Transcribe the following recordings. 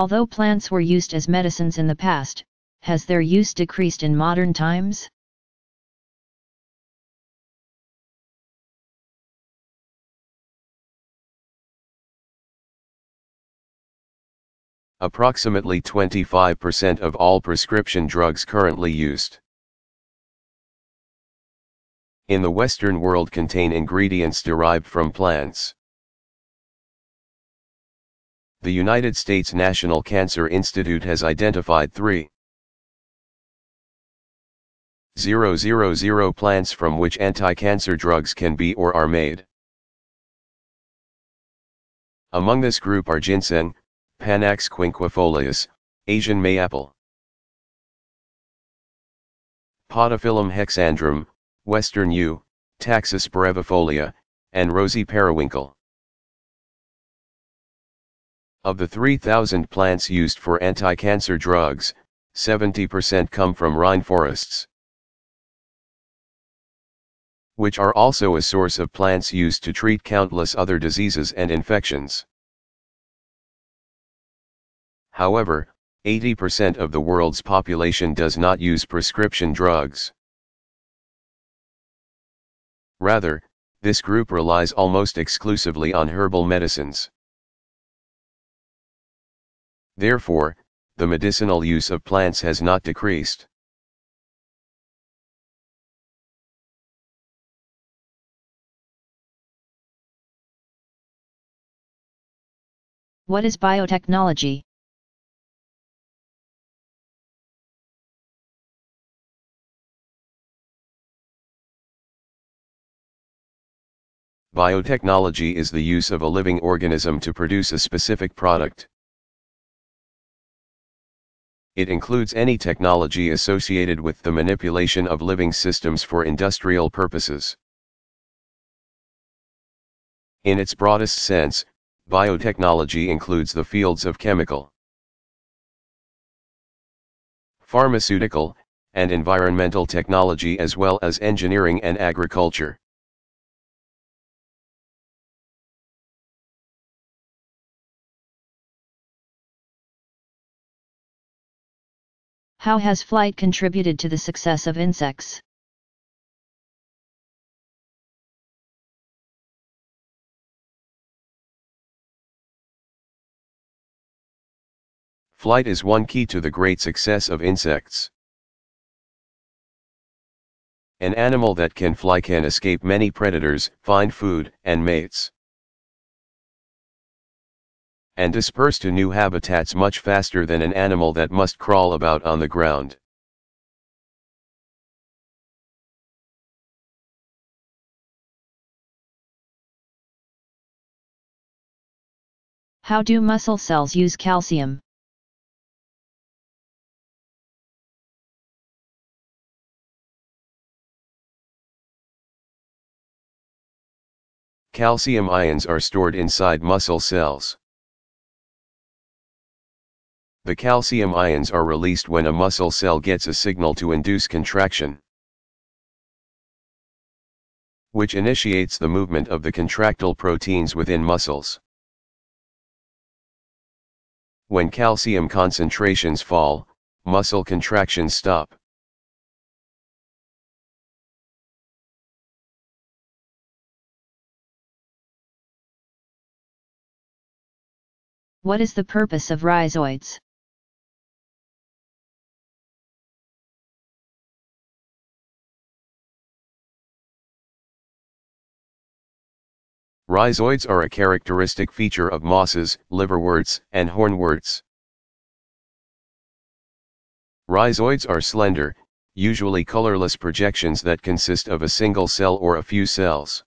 Although plants were used as medicines in the past, has their use decreased in modern times? Approximately 25% of all prescription drugs currently used in the Western world contain ingredients derived from plants. The United States National Cancer Institute has identified 3 000 plants from which anti-cancer drugs can be or are made. Among this group are ginseng, Panax quinquefolius, Asian mayapple. Podophyllum hexandrum, Western yew, Taxus brevifolia, and rosy periwinkle. Of the 3,000 plants used for anti-cancer drugs, 70% come from rainforests, which are also a source of plants used to treat countless other diseases and infections. However, 80% of the world's population does not use prescription drugs. Rather, this group relies almost exclusively on herbal medicines. Therefore, the medicinal use of plants has not decreased. What is biotechnology? Biotechnology is the use of a living organism to produce a specific product. It includes any technology associated with the manipulation of living systems for industrial purposes. In its broadest sense, biotechnology includes the fields of chemical, pharmaceutical, and environmental technology as well as engineering and agriculture. How has flight contributed to the success of insects? Flight is one key to the great success of insects. An animal that can fly can escape many predators, find food, and mates and disperse to new habitats much faster than an animal that must crawl about on the ground. How do muscle cells use calcium? Calcium ions are stored inside muscle cells. The calcium ions are released when a muscle cell gets a signal to induce contraction, which initiates the movement of the contractile proteins within muscles. When calcium concentrations fall, muscle contractions stop. What is the purpose of rhizoids? Rhizoids are a characteristic feature of mosses, liverworts, and hornworts. Rhizoids are slender, usually colorless projections that consist of a single cell or a few cells.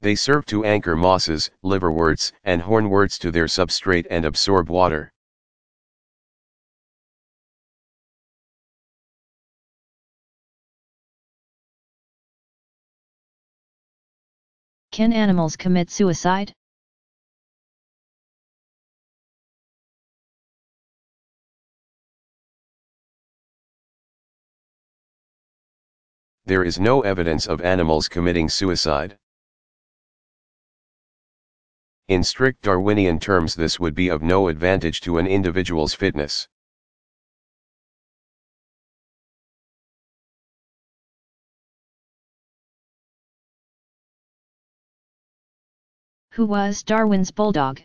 They serve to anchor mosses, liverworts, and hornworts to their substrate and absorb water. Can animals commit suicide? There is no evidence of animals committing suicide. In strict Darwinian terms this would be of no advantage to an individual's fitness. Who was Darwin's bulldog?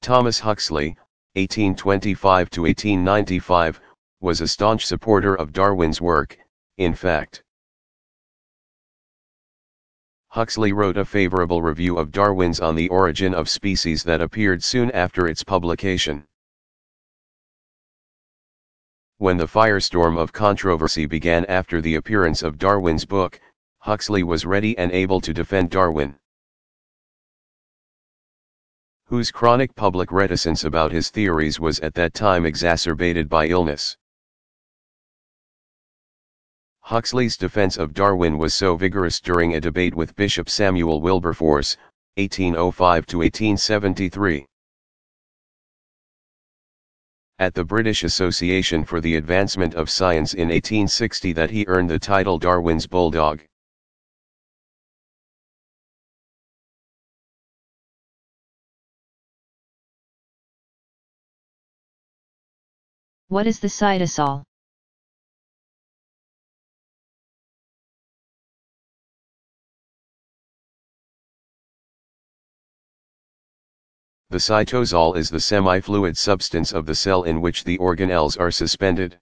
Thomas Huxley, 1825 to 1895, was a staunch supporter of Darwin's work, in fact. Huxley wrote a favorable review of Darwin's On the Origin of Species that appeared soon after its publication. When the firestorm of controversy began after the appearance of Darwin's book, Huxley was ready and able to defend Darwin whose chronic public reticence about his theories was at that time exacerbated by illness. Huxley's defense of Darwin was so vigorous during a debate with Bishop Samuel Wilberforce, 1805-1873. At the British Association for the Advancement of Science in 1860 that he earned the title Darwin's Bulldog. What is the cytosol? The cytosol is the semi-fluid substance of the cell in which the organelles are suspended.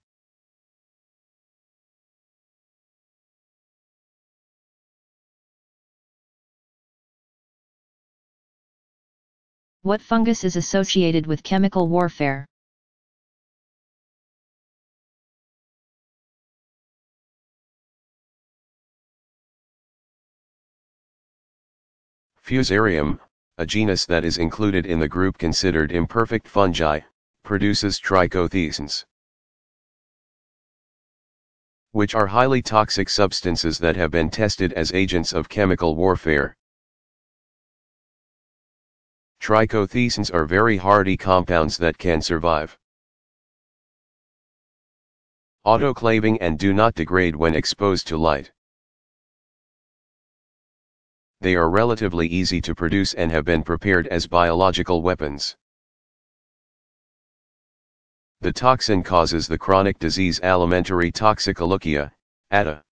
What fungus is associated with chemical warfare? Fusarium, a genus that is included in the group considered imperfect fungi, produces trichothecenes, which are highly toxic substances that have been tested as agents of chemical warfare. Trichothecenes are very hardy compounds that can survive autoclaving and do not degrade when exposed to light. They are relatively easy to produce and have been prepared as biological weapons. The toxin causes the chronic disease alimentary toxic aleukia, ATA.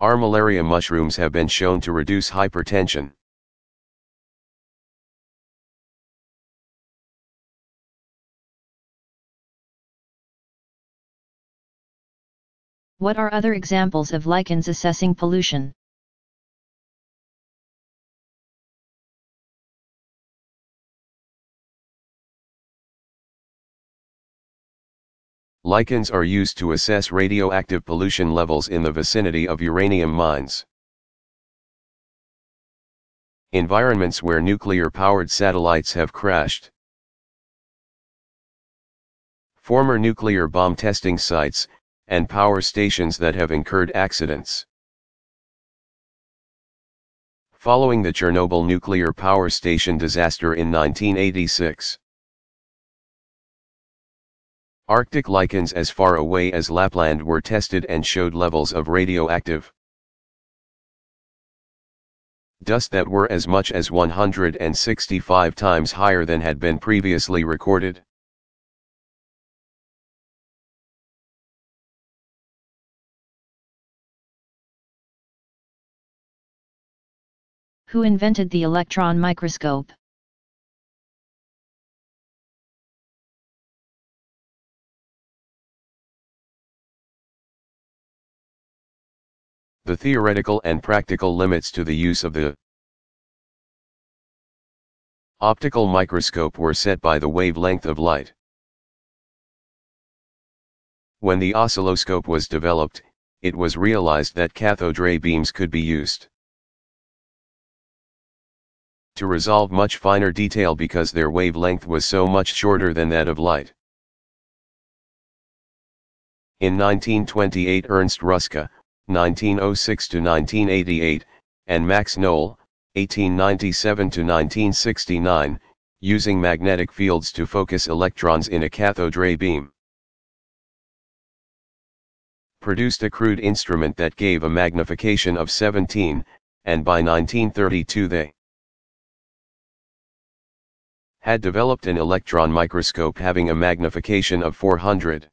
Armillaria mushrooms have been shown to reduce hypertension. What are other examples of lichens assessing pollution? Lichens are used to assess radioactive pollution levels in the vicinity of uranium mines. Environments where nuclear-powered satellites have crashed. Former nuclear bomb testing sites, and power stations that have incurred accidents. Following the Chernobyl nuclear power station disaster in 1986. Arctic lichens as far away as Lapland were tested and showed levels of radioactive dust that were as much as 165 times higher than had been previously recorded. Who invented the electron microscope? The theoretical and practical limits to the use of the optical microscope were set by the wavelength of light. When the oscilloscope was developed, it was realized that cathode ray beams could be used to resolve much finer detail because their wavelength was so much shorter than that of light. In 1928 Ernst Ruska, 1906-1988, and Max Knoll, 1897-1969, using magnetic fields to focus electrons in a cathode ray beam. Produced a crude instrument that gave a magnification of 17, and by 1932 they had developed an electron microscope having a magnification of 400.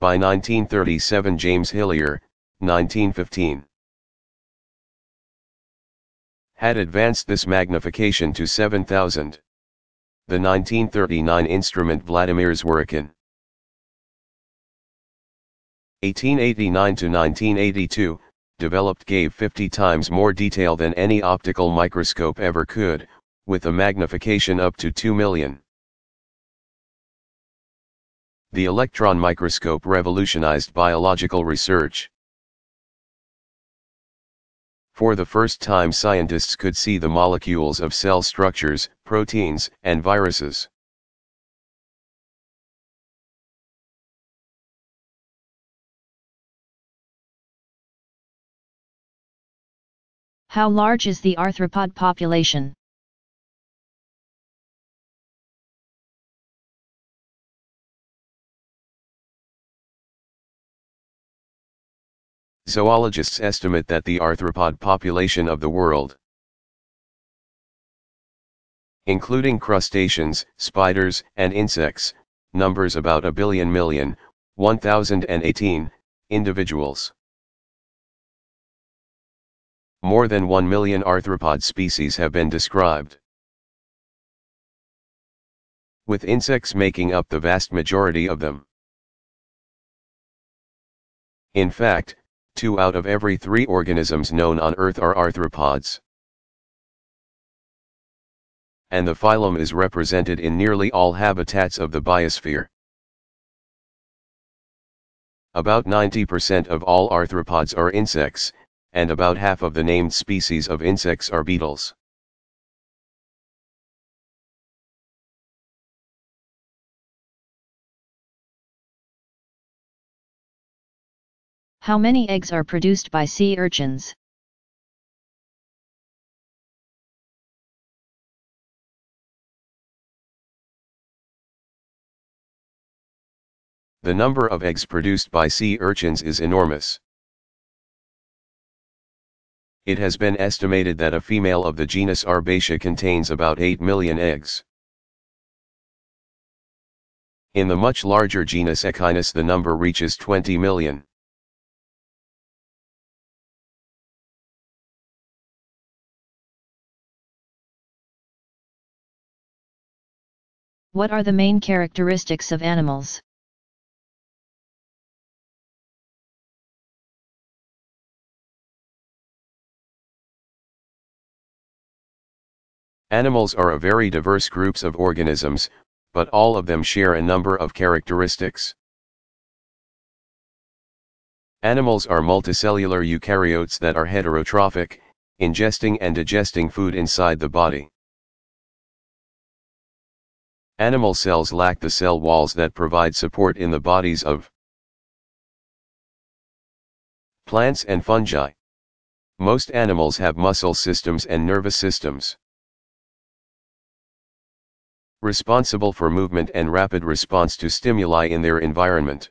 By 1937 James Hillier, 1915 had advanced this magnification to 7000. The 1939 instrument Vladimir Zworykin 1889 to 1982, developed gave 50 times more detail than any optical microscope ever could, with a magnification up to 2 million. The electron microscope revolutionized biological research. For the first time scientists could see the molecules of cell structures, proteins, and viruses. How large is the arthropod population? Zoologists estimate that the arthropod population of the world, including crustaceans, spiders, and insects, numbers about a billion million, 1018, individuals. More than 1 million arthropod species have been described. With insects making up the vast majority of them. In fact, two out of every three organisms known on Earth are arthropods. And the phylum is represented in nearly all habitats of the biosphere. About 90% of all arthropods are insects, and about half of the named species of insects are beetles. How many eggs are produced by sea urchins? The number of eggs produced by sea urchins is enormous. It has been estimated that a female of the genus Arbacia contains about 8 million eggs. In the much larger genus Echinus the number reaches 20 million. What are the main characteristics of animals? Animals are a very diverse groups of organisms, but all of them share a number of characteristics. Animals are multicellular eukaryotes that are heterotrophic, ingesting and digesting food inside the body. Animal cells lack the cell walls that provide support in the bodies of plants and fungi. Most animals have muscle systems and nervous systems. Responsible for movement and rapid response to stimuli in their environment.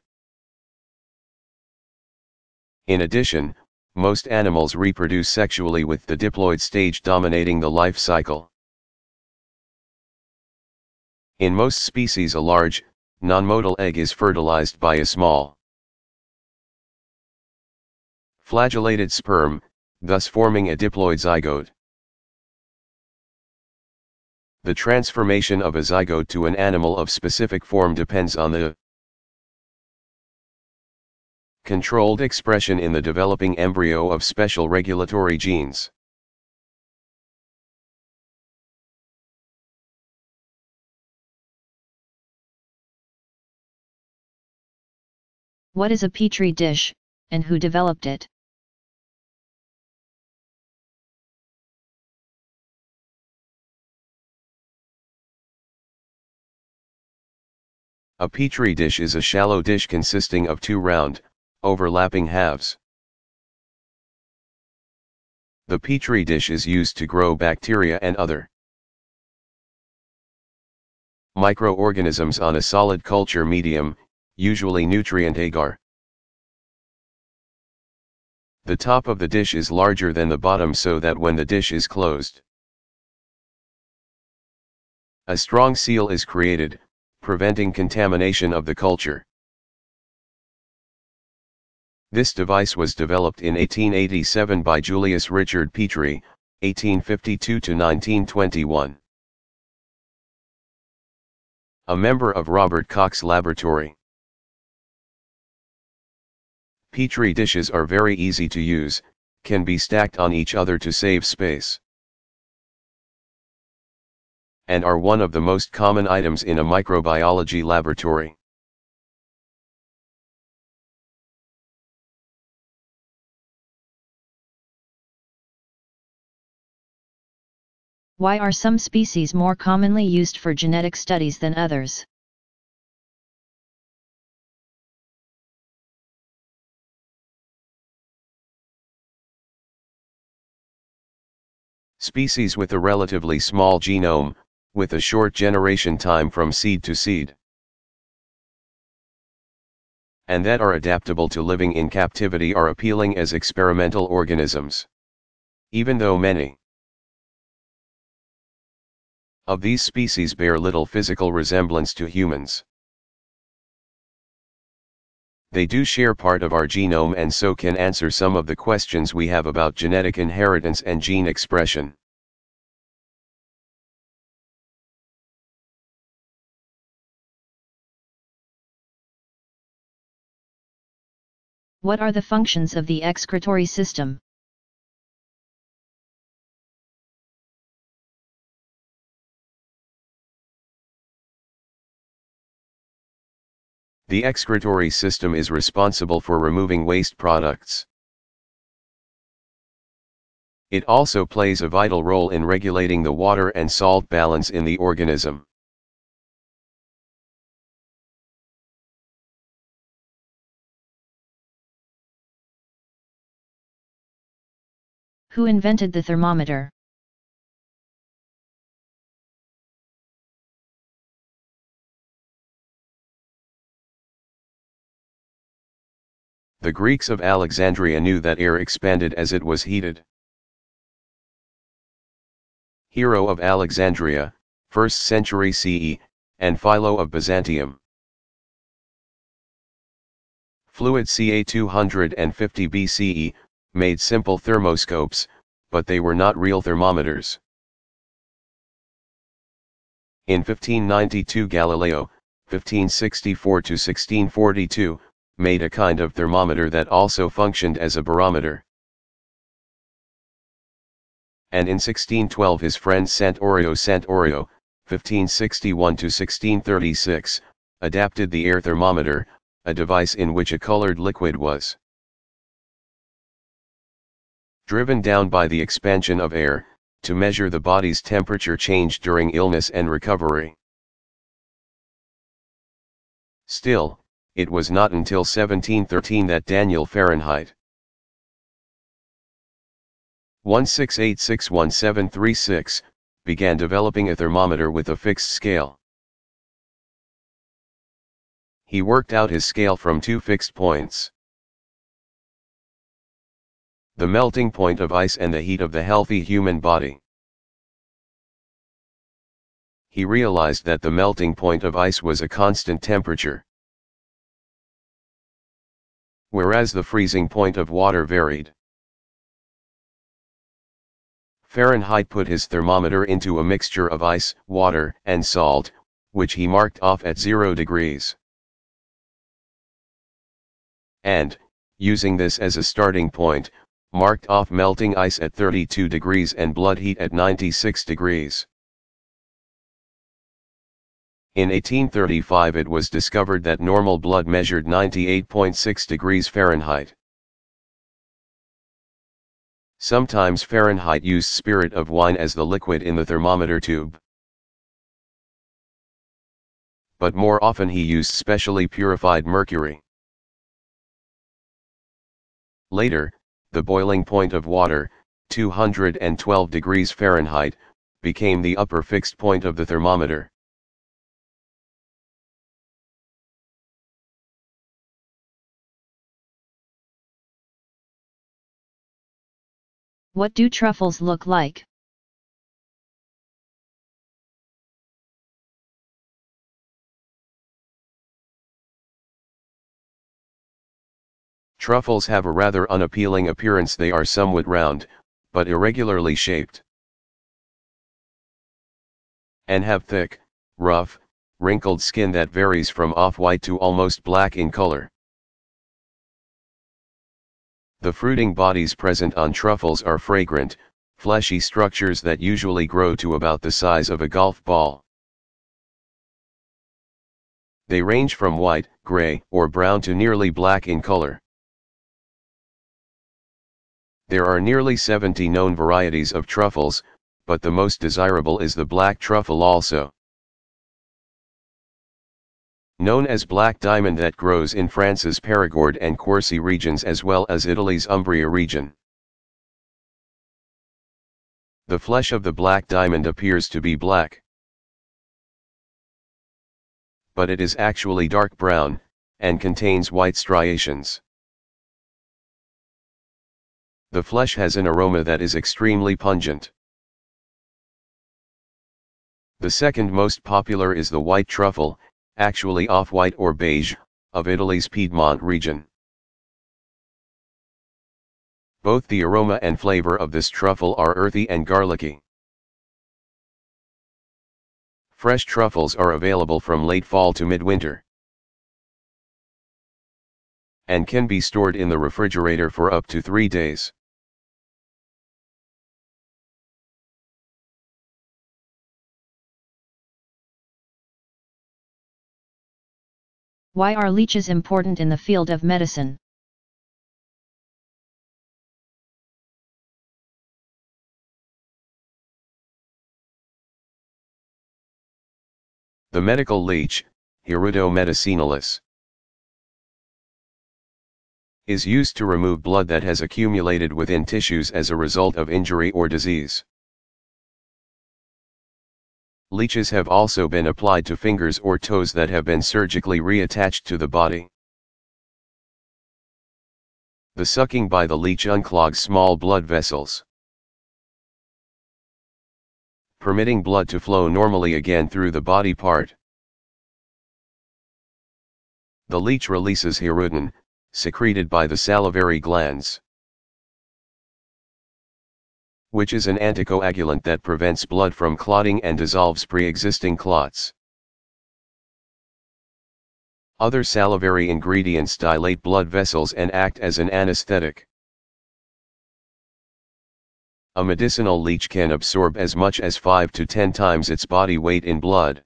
In addition, most animals reproduce sexually with the diploid stage dominating the life cycle. In most species a large, non-motile egg is fertilized by a small flagellated sperm, thus forming a diploid zygote. The transformation of a zygote to an animal of specific form depends on the controlled expression in the developing embryo of special regulatory genes. What is a petri dish, and who developed it? A petri dish is a shallow dish consisting of two round, overlapping halves. The petri dish is used to grow bacteria and other microorganisms on a solid culture medium, usually nutrient agar. The top of the dish is larger than the bottom so that when the dish is closed, a strong seal is created, preventing contamination of the culture. This device was developed in 1887 by Julius Richard Petri, 1852 to 1921. A member of Robert Koch's laboratory. Petri dishes are very easy to use, can be stacked on each other to save space. And are one of the most common items in a microbiology laboratory. Why are some species more commonly used for genetic studies than others? Species with a relatively small genome, with a short generation time from seed to seed. And that are adaptable to living in captivity are appealing as experimental organisms. Even though many of these species bear little physical resemblance to humans. They do share part of our genome and so can answer some of the questions we have about genetic inheritance and gene expression. What are the functions of the excretory system? The excretory system is responsible for removing waste products. It also plays a vital role in regulating the water and salt balance in the organism. Who invented the thermometer? The Greeks of Alexandria knew that air expanded as it was heated. Hero of Alexandria, 1st century CE, and Philo of Byzantium. Fluid ca 250 BCE, made simple thermoscopes, but they were not real thermometers. In 1592 Galileo, 1564 to 1642, made a kind of thermometer that also functioned as a barometer. And in 1612 his friend Santorio Santorio, 1561 to 1636, adapted the air thermometer, a device in which a colored liquid was driven down by the expansion of air, to measure the body's temperature change during illness and recovery. Still, it was not until 1713 that Daniel Fahrenheit 16861736 began developing a thermometer with a fixed scale. He worked out his scale from two fixed points. The melting point of ice and the heat of the healthy human body. He realized that the melting point of ice was a constant temperature whereas the freezing point of water varied. Fahrenheit put his thermometer into a mixture of ice, water, and salt, which he marked off at 0 degrees. And, using this as a starting point, marked off melting ice at 32 degrees and blood heat at 96 degrees. In 1835 it was discovered that normal blood measured 98.6 degrees Fahrenheit. Sometimes Fahrenheit used spirit of wine as the liquid in the thermometer tube. But more often he used specially purified mercury. Later, the boiling point of water, 212 degrees Fahrenheit, became the upper fixed point of the thermometer. What do truffles look like? Truffles have a rather unappealing appearance they are somewhat round, but irregularly shaped. And have thick, rough, wrinkled skin that varies from off-white to almost black in color. The fruiting bodies present on truffles are fragrant, fleshy structures that usually grow to about the size of a golf ball. They range from white, gray, or brown to nearly black in color. There are nearly 70 known varieties of truffles, but the most desirable is the black truffle also. Known as black diamond that grows in France's Périgord and Quercy regions as well as Italy's Umbria region. The flesh of the black diamond appears to be black. But it is actually dark brown, and contains white striations. The flesh has an aroma that is extremely pungent. The second most popular is the white truffle, actually off-white or beige, of Italy's Piedmont region. Both the aroma and flavor of this truffle are earthy and garlicky. Fresh truffles are available from late fall to midwinter. And can be stored in the refrigerator for up to three days. Why are leeches important in the field of medicine? The medical leech, Hirudo medicinalis, is used to remove blood that has accumulated within tissues as a result of injury or disease. Leeches have also been applied to fingers or toes that have been surgically reattached to the body. The sucking by the leech unclogs small blood vessels, permitting blood to flow normally again through the body part. The leech releases hirudin, secreted by the salivary glands which is an anticoagulant that prevents blood from clotting and dissolves pre-existing clots. Other salivary ingredients dilate blood vessels and act as an anesthetic. A medicinal leech can absorb as much as 5 to 10 times its body weight in blood.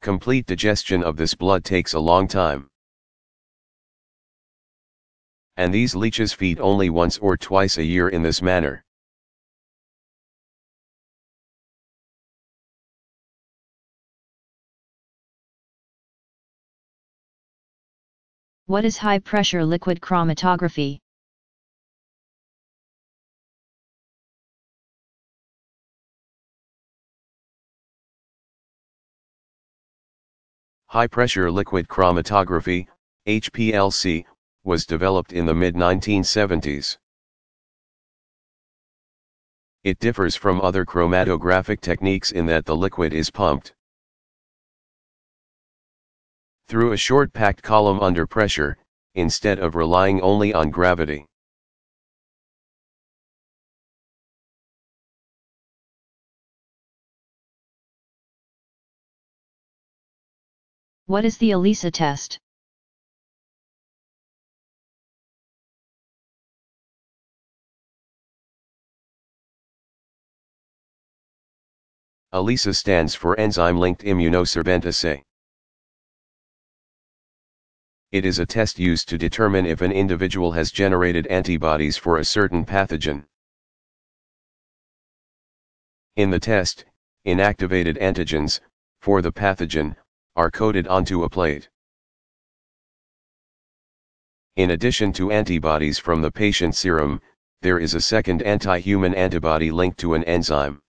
Complete digestion of this blood takes a long time and these leeches feed only once or twice a year in this manner. What is high pressure liquid chromatography? High pressure liquid chromatography, HPLC, was developed in the mid-1970s. It differs from other chromatographic techniques in that the liquid is pumped through a short packed column under pressure, instead of relying only on gravity. What is the ELISA test? ELISA stands for Enzyme-Linked Immunosorbent Assay. It is a test used to determine if an individual has generated antibodies for a certain pathogen. In the test, inactivated antigens, for the pathogen, are coded onto a plate. In addition to antibodies from the patient's serum, there is a second anti-human antibody linked to an enzyme.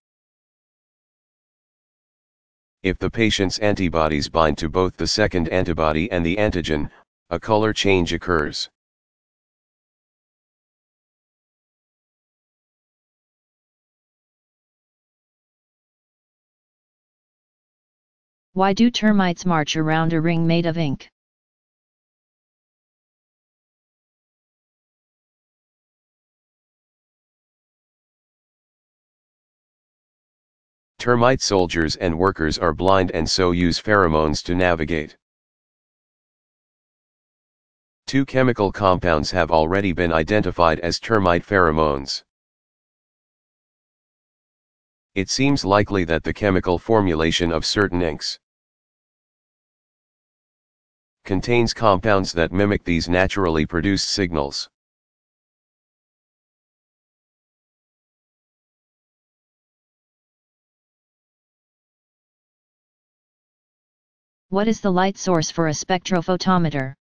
If the patient's antibodies bind to both the second antibody and the antigen, a color change occurs. Why do termites march around a ring made of ink? Termite soldiers and workers are blind and so use pheromones to navigate. Two chemical compounds have already been identified as termite pheromones. It seems likely that the chemical formulation of certain inks contains compounds that mimic these naturally produced signals. What is the light source for a spectrophotometer?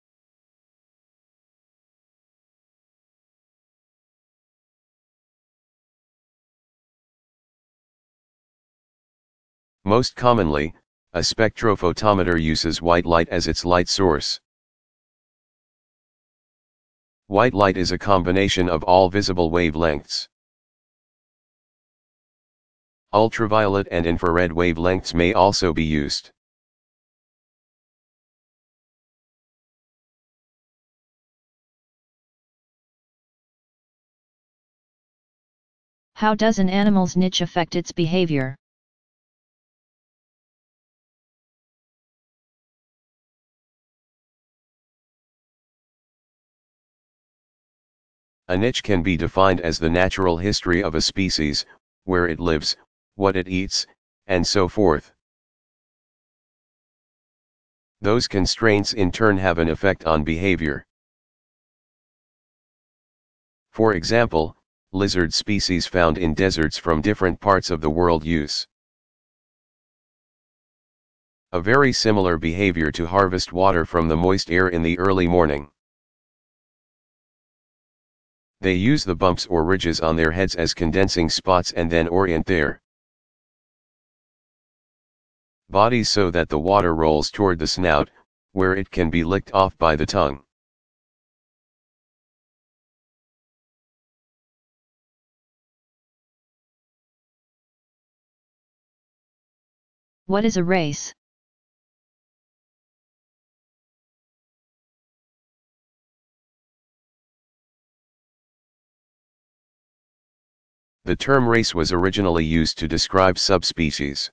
Most commonly, a spectrophotometer uses white light as its light source. White light is a combination of all visible wavelengths. Ultraviolet and infrared wavelengths may also be used. How does an animal's niche affect its behavior? A niche can be defined as the natural history of a species, where it lives, what it eats, and so forth. Those constraints in turn have an effect on behavior. For example, lizard species found in deserts from different parts of the world use a very similar behavior to harvest water from the moist air in the early morning. They use the bumps or ridges on their heads as condensing spots and then orient their bodies so that the water rolls toward the snout, where it can be licked off by the tongue. What is a race? The term race was originally used to describe subspecies.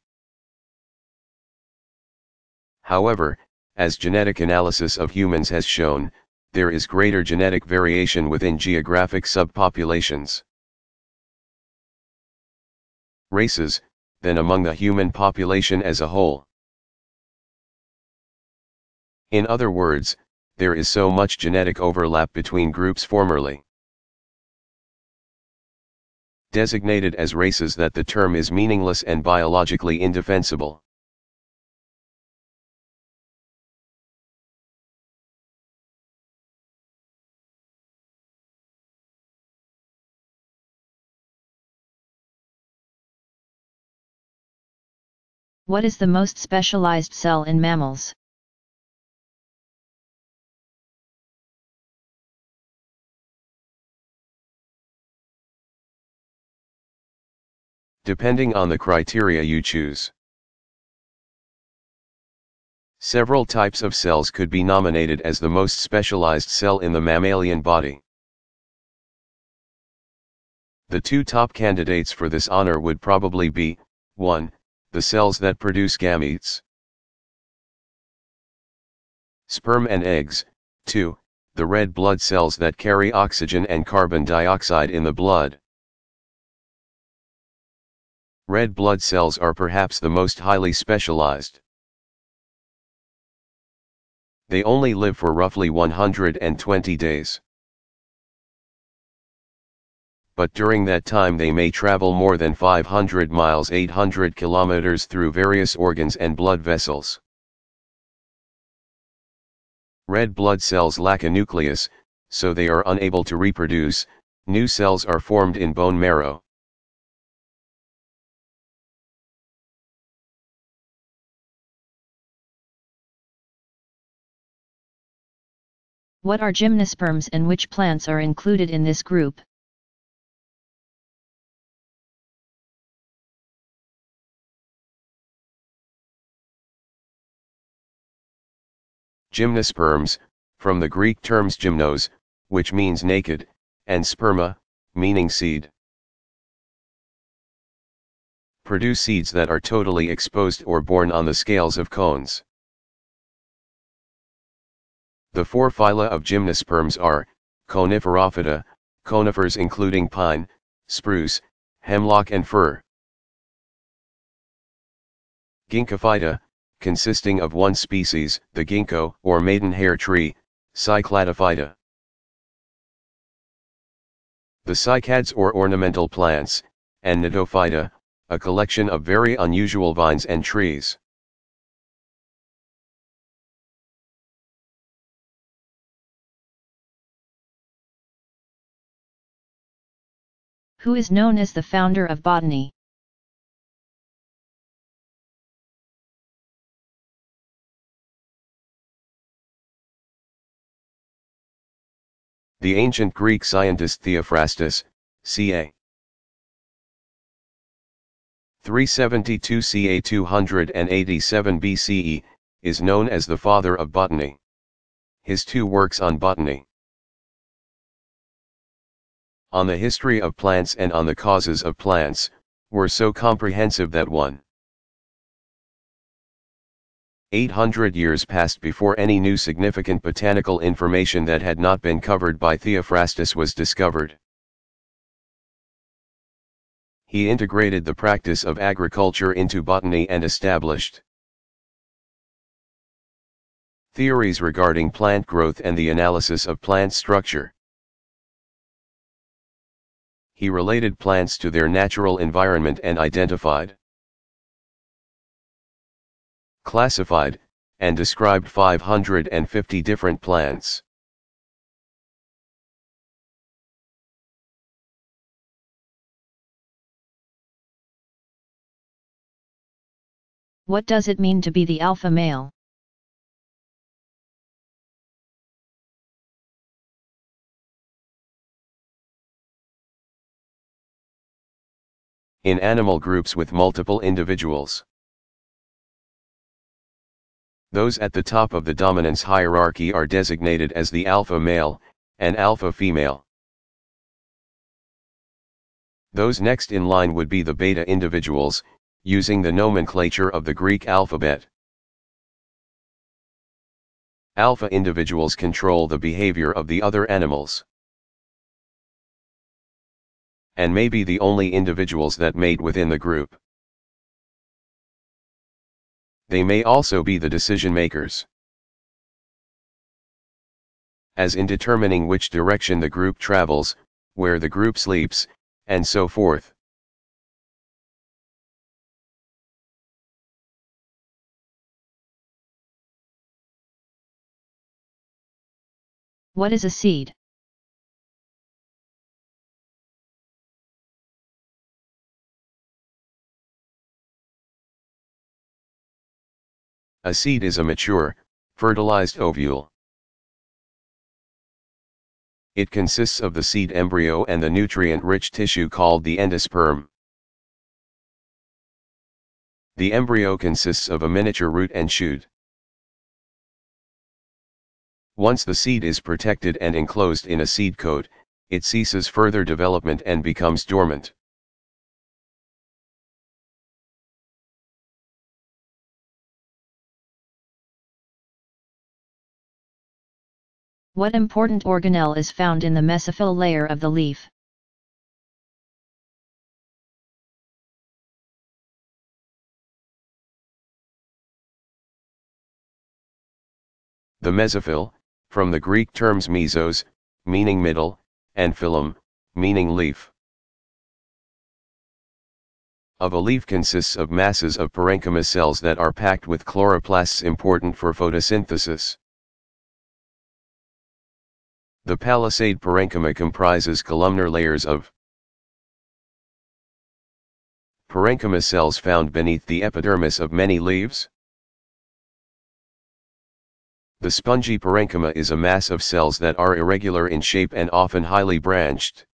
However, as genetic analysis of humans has shown, there is greater genetic variation within geographic subpopulations. Races, than among the human population as a whole. In other words, there is so much genetic overlap between groups formerly designated as races that the term is meaningless and biologically indefensible. What is the most specialized cell in mammals? Depending on the criteria you choose. Several types of cells could be nominated as the most specialized cell in the mammalian body. The two top candidates for this honor would probably be, 1 the cells that produce gametes. Sperm and eggs, 2. The red blood cells that carry oxygen and carbon dioxide in the blood. Red blood cells are perhaps the most highly specialized. They only live for roughly 120 days but during that time they may travel more than 500 miles 800 kilometers through various organs and blood vessels. Red blood cells lack a nucleus, so they are unable to reproduce, new cells are formed in bone marrow. What are gymnosperms and which plants are included in this group? Gymnosperms, from the Greek terms gymnos, which means naked, and sperma, meaning seed. Produce seeds that are totally exposed or borne on the scales of cones. The four phyla of gymnosperms are, Coniferophyta, conifers including pine, spruce, hemlock and fir. Ginkgophyta, consisting of one species, the ginkgo or maidenhair tree, Cycadophyta. The cycads or ornamental plants, and Gnetophyta, a collection of very unusual vines and trees. Who is known as the founder of botany? The ancient Greek scientist Theophrastus, ca. 372 ca 287 BCE, is known as the father of botany. His two works on botany, on the history of plants and on the causes of plants, were so comprehensive that one 800 years passed before any new significant botanical information that had not been covered by Theophrastus was discovered. He integrated the practice of agriculture into botany and established theories regarding plant growth and the analysis of plant structure. He related plants to their natural environment and identified classified, and described 550 different plants. What does it mean to be the alpha male? In animal groups with multiple individuals. Those at the top of the dominance hierarchy are designated as the alpha male, and alpha female. Those next in line would be the beta individuals, using the nomenclature of the Greek alphabet. Alpha individuals control the behavior of the other animals. And may be the only individuals that mate within the group. They may also be the decision makers. As in determining which direction the group travels, where the group sleeps, and so forth. What is a seed? A seed is a mature, fertilized ovule. It consists of the seed embryo and the nutrient-rich tissue called the endosperm. The embryo consists of a miniature root and shoot. Once the seed is protected and enclosed in a seed coat, it ceases further development and becomes dormant. What important organelle is found in the mesophyll layer of the leaf? The mesophyll, from the Greek terms mesos, meaning middle, and phylum, meaning leaf. Of a leaf consists of masses of parenchyma cells that are packed with chloroplasts important for photosynthesis. The palisade parenchyma comprises columnar layers of parenchyma cells found beneath the epidermis of many leaves. The spongy parenchyma is a mass of cells that are irregular in shape and often highly branched.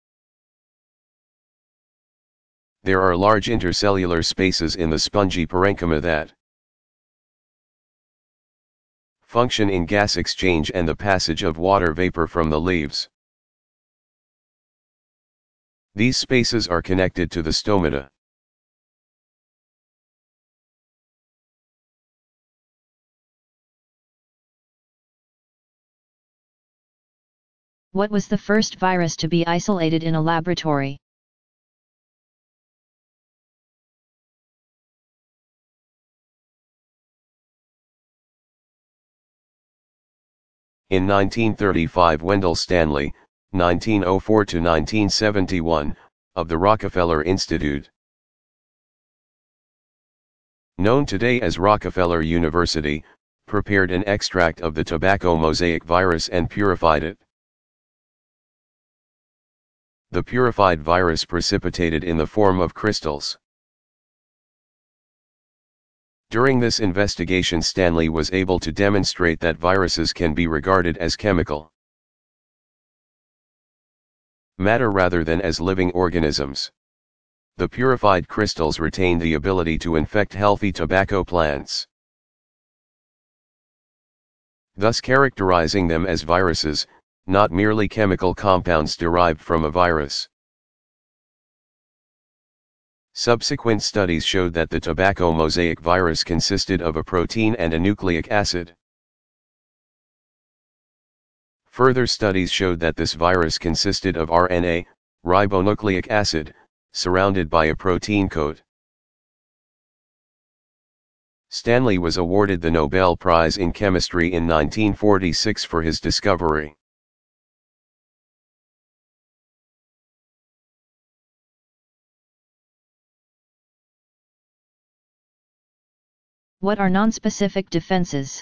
There are large intercellular spaces in the spongy parenchyma that Function in gas exchange and the passage of water vapor from the leaves. These spaces are connected to the stomata. What was the first virus to be isolated in a laboratory? In 1935 Wendell Stanley, 1904-1971, of the Rockefeller Institute. Known today as Rockefeller University, prepared an extract of the tobacco mosaic virus and purified it. The purified virus precipitated in the form of crystals. During this investigation Stanley was able to demonstrate that viruses can be regarded as chemical matter rather than as living organisms. The purified crystals retain the ability to infect healthy tobacco plants. Thus characterizing them as viruses, not merely chemical compounds derived from a virus. Subsequent studies showed that the tobacco mosaic virus consisted of a protein and a nucleic acid. Further studies showed that this virus consisted of RNA, ribonucleic acid, surrounded by a protein coat. Stanley was awarded the Nobel Prize in Chemistry in 1946 for his discovery. What are nonspecific defenses?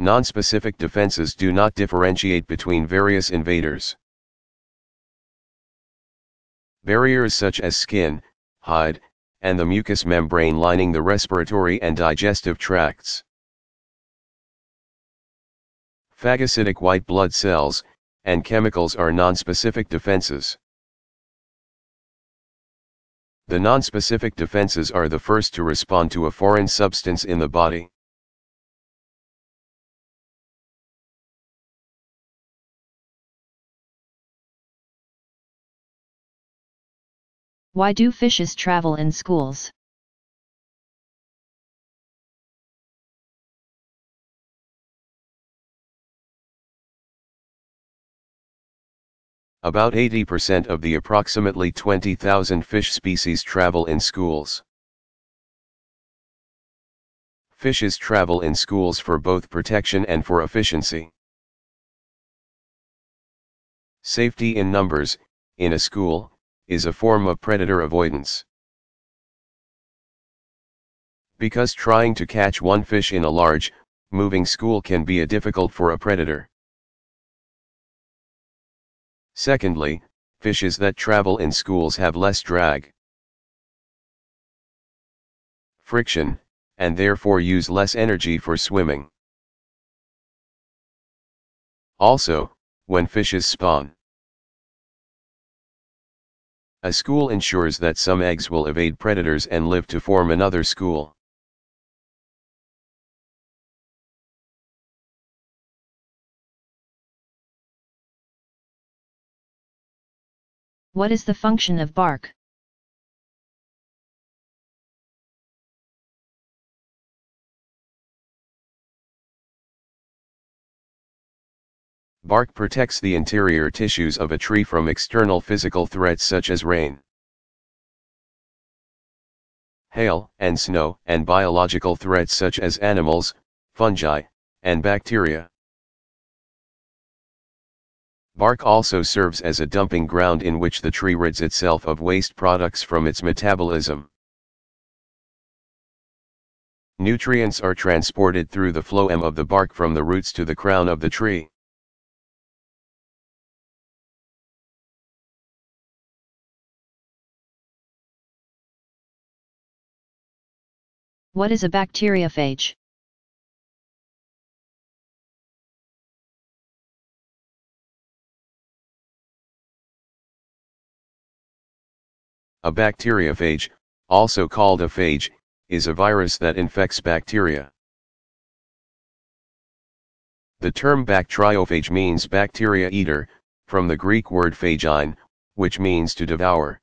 Nonspecific defenses do not differentiate between various invaders. Barriers such as skin, hide, and the mucous membrane lining the respiratory and digestive tracts. Phagocytic white blood cells, and chemicals are nonspecific defenses. The nonspecific defenses are the first to respond to a foreign substance in the body. Why do fishes travel in schools? About 80% of the approximately 20,000 fish species travel in schools. Fishes travel in schools for both protection and for efficiency. Safety in numbers, in a school, is a form of predator avoidance. Because trying to catch one fish in a large, moving school can be a difficult for a predator. Secondly, fishes that travel in schools have less drag, friction, and therefore use less energy for swimming. Also, when fishes spawn, a school ensures that some eggs will evade predators and live to form another school. What is the function of bark? Bark protects the interior tissues of a tree from external physical threats such as rain, hail, and snow, and biological threats such as animals, fungi, and bacteria. Bark also serves as a dumping ground in which the tree rids itself of waste products from its metabolism. Nutrients are transported through the phloem of the bark from the roots to the crown of the tree. What is a bacteriophage? A bacteriophage, also called a phage, is a virus that infects bacteria. The term bacteriophage means bacteria eater, from the Greek word phagein, which means to devour.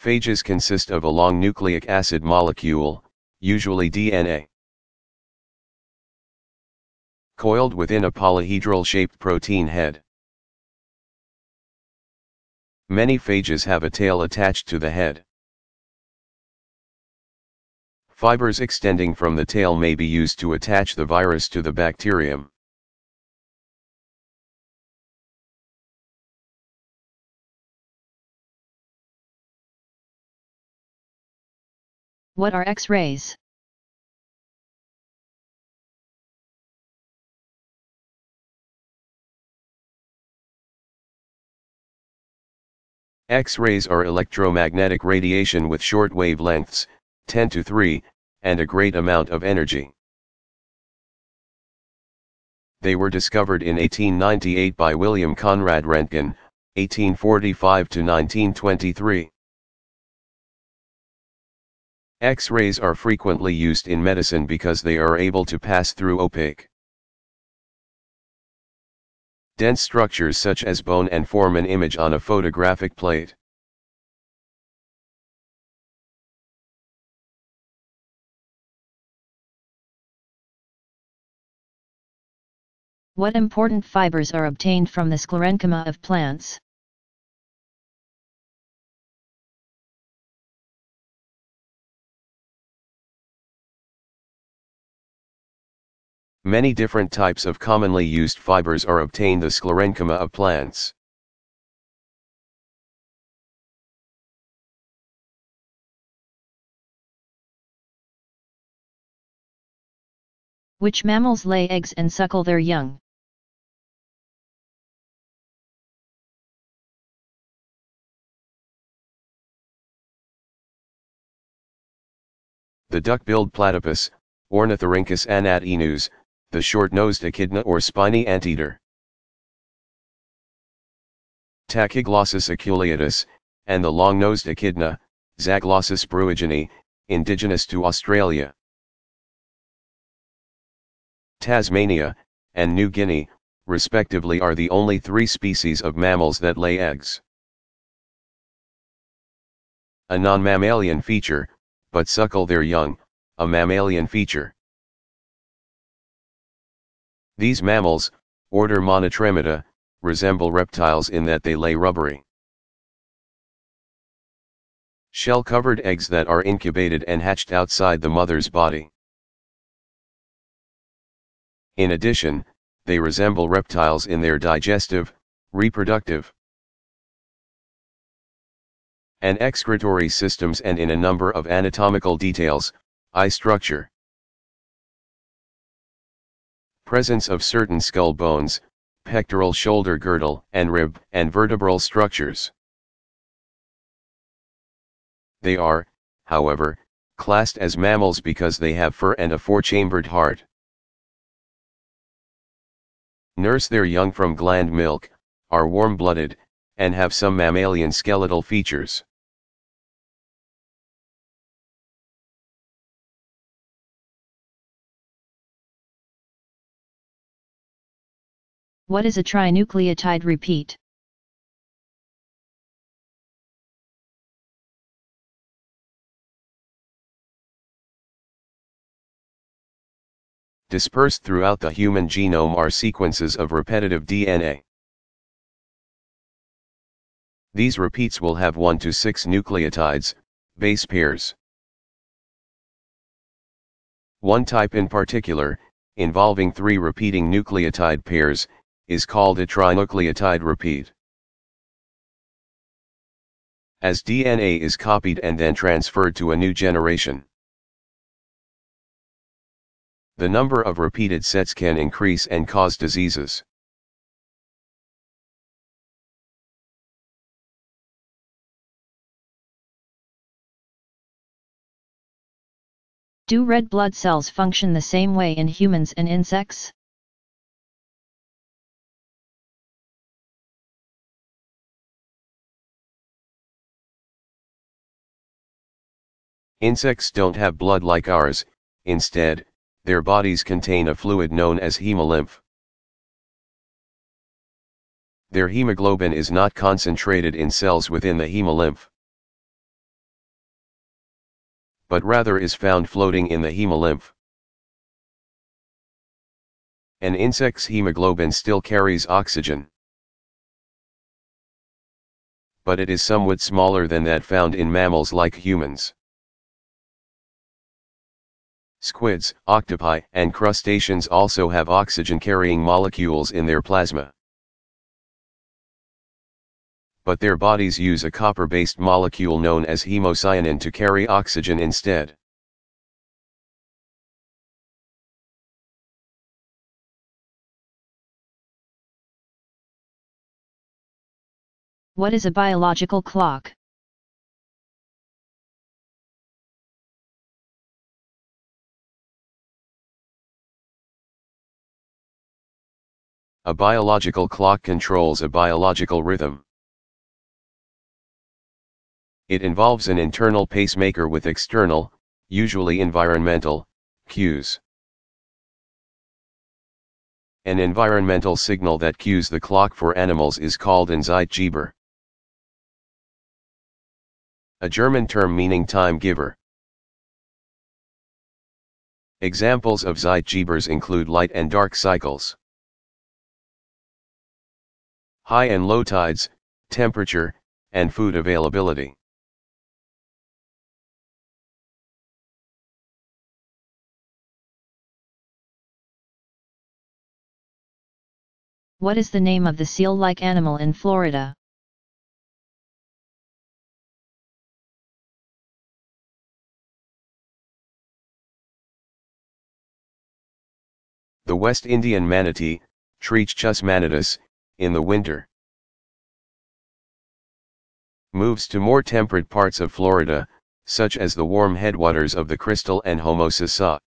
Phages consist of a long nucleic acid molecule, usually DNA. Coiled within a polyhedral-shaped protein head. Many phages have a tail attached to the head. Fibers extending from the tail may be used to attach the virus to the bacterium. What are X-rays? X-rays are electromagnetic radiation with short wavelengths, 10 to 3, and a great amount of energy. They were discovered in 1898 by William Conrad Röntgen, 1845 to 1923. X-rays are frequently used in medicine because they are able to pass through opaque dense structures such as bone and form an image on a photographic plate. What important fibers are obtained from the sclerenchyma of plants? Many different types of commonly used fibers are obtained the sclerenchyma of plants. Which mammals lay eggs and suckle their young? The duck-billed platypus, Ornithorhynchus anatinus, the short-nosed echidna or spiny anteater. Tachyglossus aculeatus, and the long-nosed echidna, Zaglossus bruegeni, indigenous to Australia. Tasmania, and New Guinea, respectively are the only three species of mammals that lay eggs. A non-mammalian feature, but suckle their young, a mammalian feature. These mammals, order Monotremata, resemble reptiles in that they lay rubbery, shell-covered eggs that are incubated and hatched outside the mother's body. In addition, they resemble reptiles in their digestive, reproductive, and excretory systems and in a number of anatomical details, eye structure. Presence of certain skull bones, pectoral shoulder girdle and rib and vertebral structures. They are, however, classed as mammals because they have fur and a four-chambered heart. Nurse their young from gland milk, are warm-blooded, and have some mammalian skeletal features. What is a trinucleotide repeat? Dispersed throughout the human genome are sequences of repetitive DNA. These repeats will have 1 to 6 nucleotides, base pairs. One type in particular, involving three repeating nucleotide pairs, is called a trinucleotide repeat. As DNA is copied and then transferred to a new generation. The number of repeated sets can increase and cause diseases. Do red blood cells function the same way in humans and insects? Insects don't have blood like ours, instead, their bodies contain a fluid known as hemolymph. Their hemoglobin is not concentrated in cells within the hemolymph, but rather is found floating in the hemolymph. An insect's hemoglobin still carries oxygen. But it is somewhat smaller than that found in mammals like humans. Squids, octopi, and crustaceans also have oxygen-carrying molecules in their plasma. But their bodies use a copper-based molecule known as hemocyanin to carry oxygen instead. What is a biological clock? A biological clock controls a biological rhythm. It involves an internal pacemaker with external, usually environmental, cues. An environmental signal that cues the clock for animals is called an Zeitgeber a German term meaning time giver. Examples of Zeitgebers include light and dark cycles. High and low tides, temperature, and food availability. What is the name of the seal-like animal in Florida? The West Indian manatee, Trichechus manatus, in the winter. Moves to more temperate parts of Florida, such as the warm headwaters of the Crystal and Homosassa.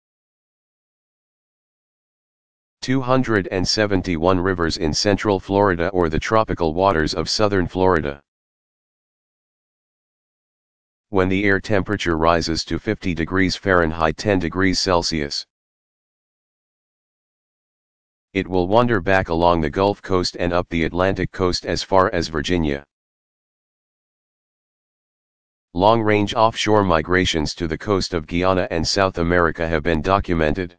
271 rivers in central Florida or the tropical waters of southern Florida. When the air temperature rises to 50 degrees Fahrenheit 10 degrees Celsius. It will wander back along the Gulf Coast and up the Atlantic coast as far as Virginia. Long-range offshore migrations to the coast of Guyana and South America have been documented.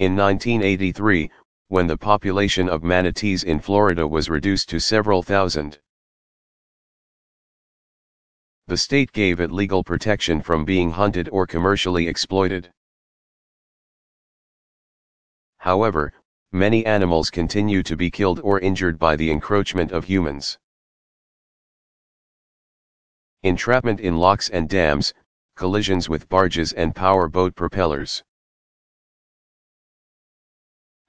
In 1983, when the population of manatees in Florida was reduced to several thousand, the state gave it legal protection from being hunted or commercially exploited. However, many animals continue to be killed or injured by the encroachment of humans. Entrapment in locks and dams, collisions with barges and power boat propellers.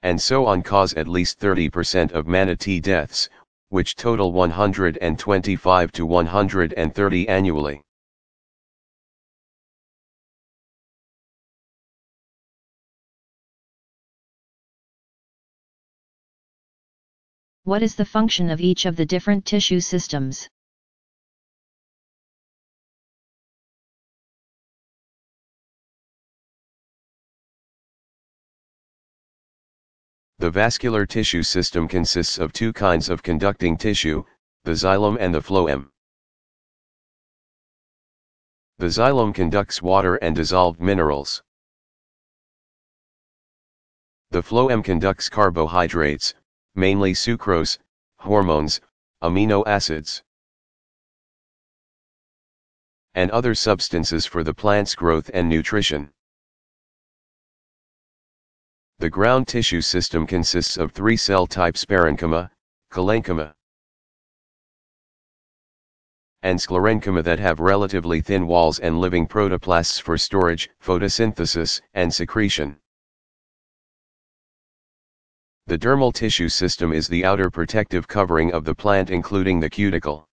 And so on cause at least 30% of manatee deaths, which total 125 to 130 annually. What is the function of each of the different tissue systems? The vascular tissue system consists of two kinds of conducting tissue, the xylem and the phloem. The xylem conducts water and dissolved minerals. The phloem conducts carbohydrates, mainly sucrose, hormones, amino acids, and other substances for the plant's growth and nutrition. The ground tissue system consists of three cell types parenchyma, collenchyma, and sclerenchyma that have relatively thin walls and living protoplasts for storage, photosynthesis, and secretion. The dermal tissue system is the outer protective covering of the plant including the cuticle.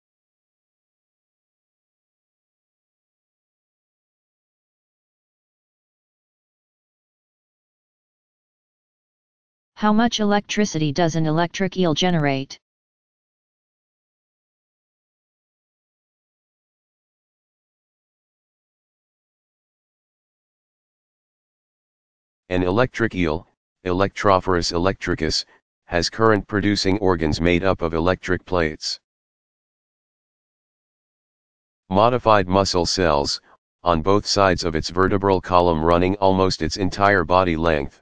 How much electricity does an electric eel generate? An electric eel, Electrophorus electricus, has current producing organs made up of electric plates. Modified muscle cells, on both sides of its vertebral column running almost its entire body length.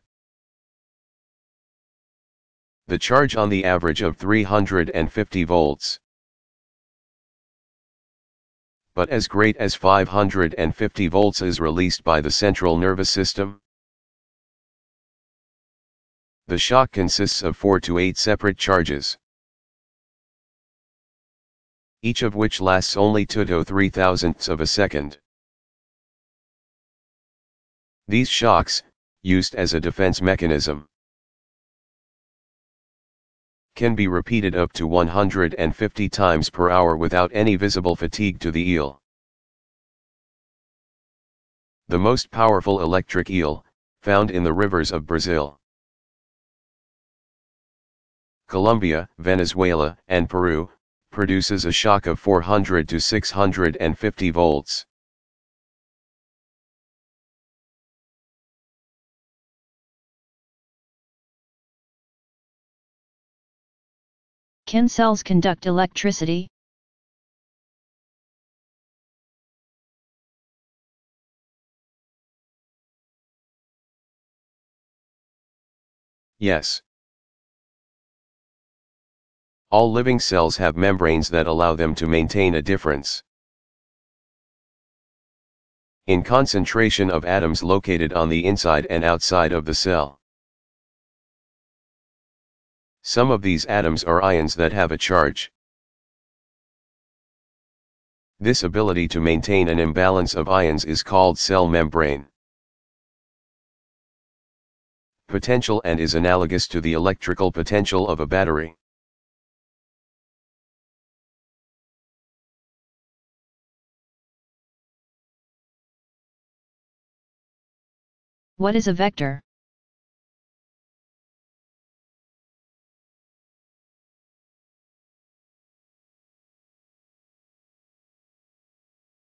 The charge on the average of 350 volts. But as great as 550 volts is released by the central nervous system. The shock consists of 4 to 8 separate charges. Each of which lasts only 2 to 3 thousandths of a second. These shocks, used as a defense mechanism, can be repeated up to 150 times per hour without any visible fatigue to the eel. The most powerful electric eel, found in the rivers of Brazil. Colombia, Venezuela, and Peru, produces a shock of 400 to 650 volts. Can cells conduct electricity? Yes. All living cells have membranes that allow them to maintain a difference in concentration of atoms located on the inside and outside of the cell. Some of these atoms are ions that have a charge. This ability to maintain an imbalance of ions is called cell membrane. Potential and is analogous to the electrical potential of a battery. What is a vector?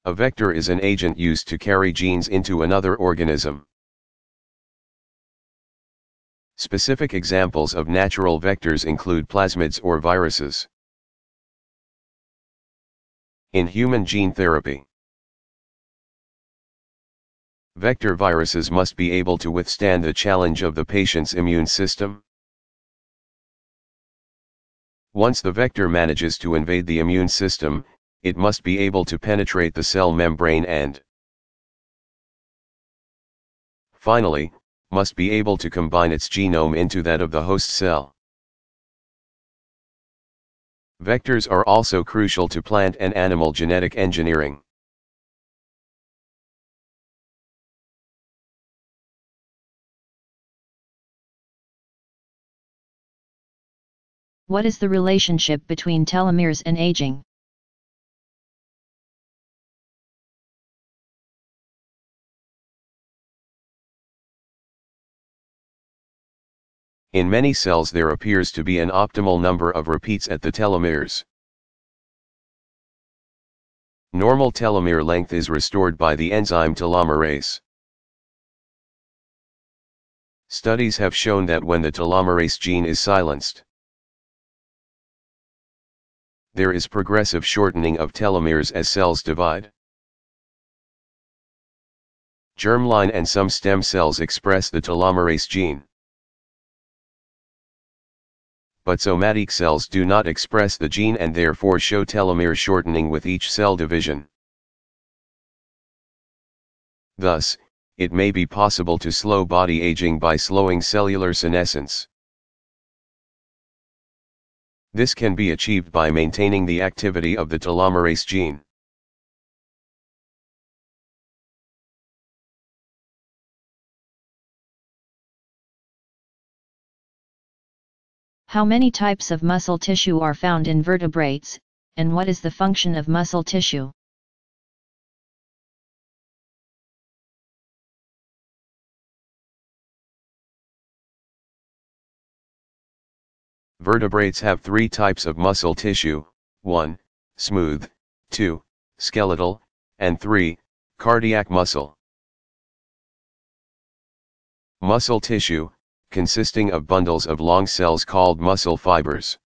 A vector is an agent used to carry genes into another organism. Specific examples of natural vectors include plasmids or viruses. In human gene therapy, vector viruses must be able to withstand the challenge of the patient's immune system. Once the vector manages to invade the immune system, it must be able to penetrate the cell membrane and finally, must be able to combine its genome into that of the host cell. Vectors are also crucial to plant and animal genetic engineering. What is the relationship between telomeres and aging? In many cells there appears to be an optimal number of repeats at the telomeres. Normal telomere length is restored by the enzyme telomerase. Studies have shown that when the telomerase gene is silenced, there is progressive shortening of telomeres as cells divide. Germline and some stem cells express the telomerase gene but somatic cells do not express the gene and therefore show telomere shortening with each cell division. Thus, it may be possible to slow body aging by slowing cellular senescence. This can be achieved by maintaining the activity of the telomerase gene. How many types of muscle tissue are found in vertebrates, and what is the function of muscle tissue? Vertebrates have three types of muscle tissue, 1. Smooth, 2. Skeletal, and 3. Cardiac muscle. Muscle tissue, consisting of bundles of long cells called muscle fibers.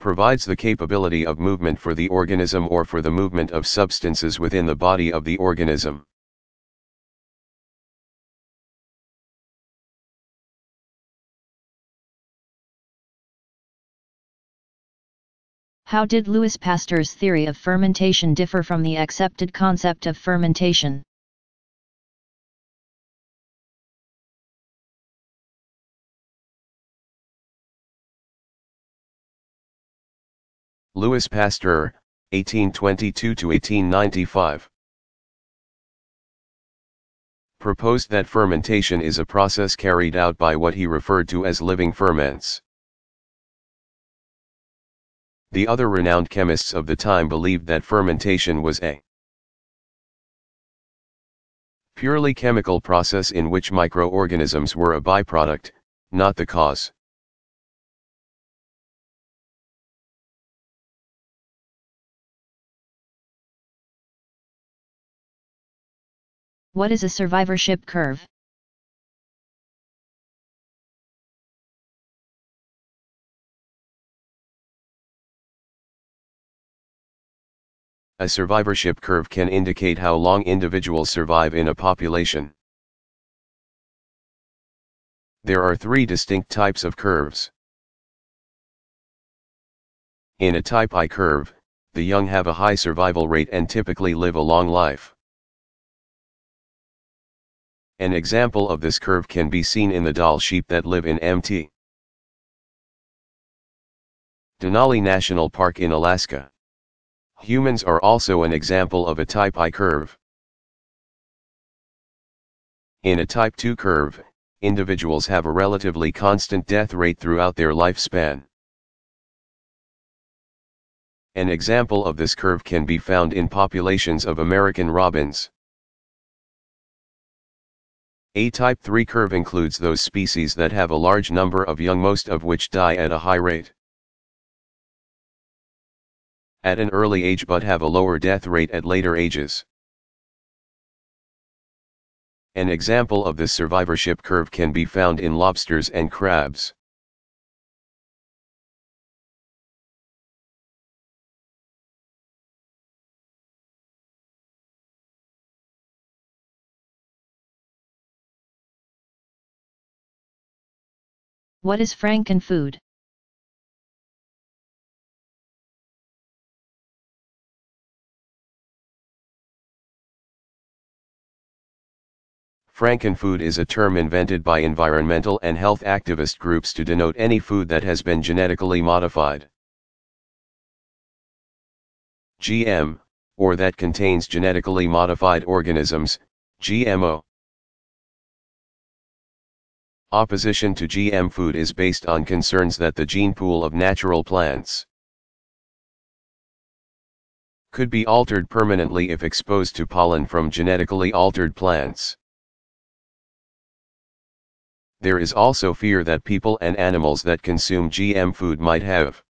Provides the capability of movement for the organism or for the movement of substances within the body of the organism. How did Louis Pasteur's theory of fermentation differ from the accepted concept of fermentation? Louis Pasteur, 1822-1895 proposed that fermentation is a process carried out by what he referred to as living ferments. The other renowned chemists of the time believed that fermentation was a purely chemical process in which microorganisms were a byproduct, not the cause. What is a survivorship curve? A survivorship curve can indicate how long individuals survive in a population. There are three distinct types of curves. In a type I curve, the young have a high survival rate and typically live a long life. An example of this curve can be seen in the Dall sheep that live in Mt. Denali National Park in Alaska. Humans are also an example of a type I curve. In a type 2 curve, individuals have a relatively constant death rate throughout their lifespan. An example of this curve can be found in populations of American robins. A type 3 curve includes those species that have a large number of young most of which die at a high rate. At an early age but have a lower death rate at later ages. An example of this survivorship curve can be found in lobsters and crabs. What is Frankenfood? Frankenfood is a term invented by environmental and health activist groups to denote any food that has been genetically modified. GM, or that contains genetically modified organisms, GMO. Opposition to GM food is based on concerns that the gene pool of natural plants could be altered permanently if exposed to pollen from genetically altered plants. There is also fear that people and animals that consume GM food might have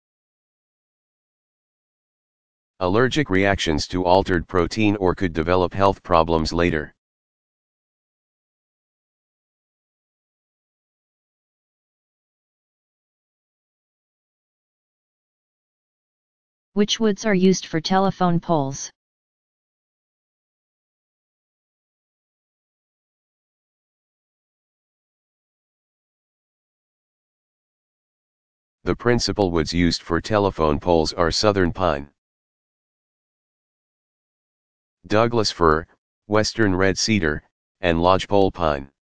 allergic reactions to altered protein or could develop health problems later. Which woods are used for telephone poles? The principal woods used for telephone poles are southern pine, Douglas fir, western red cedar, and lodgepole pine.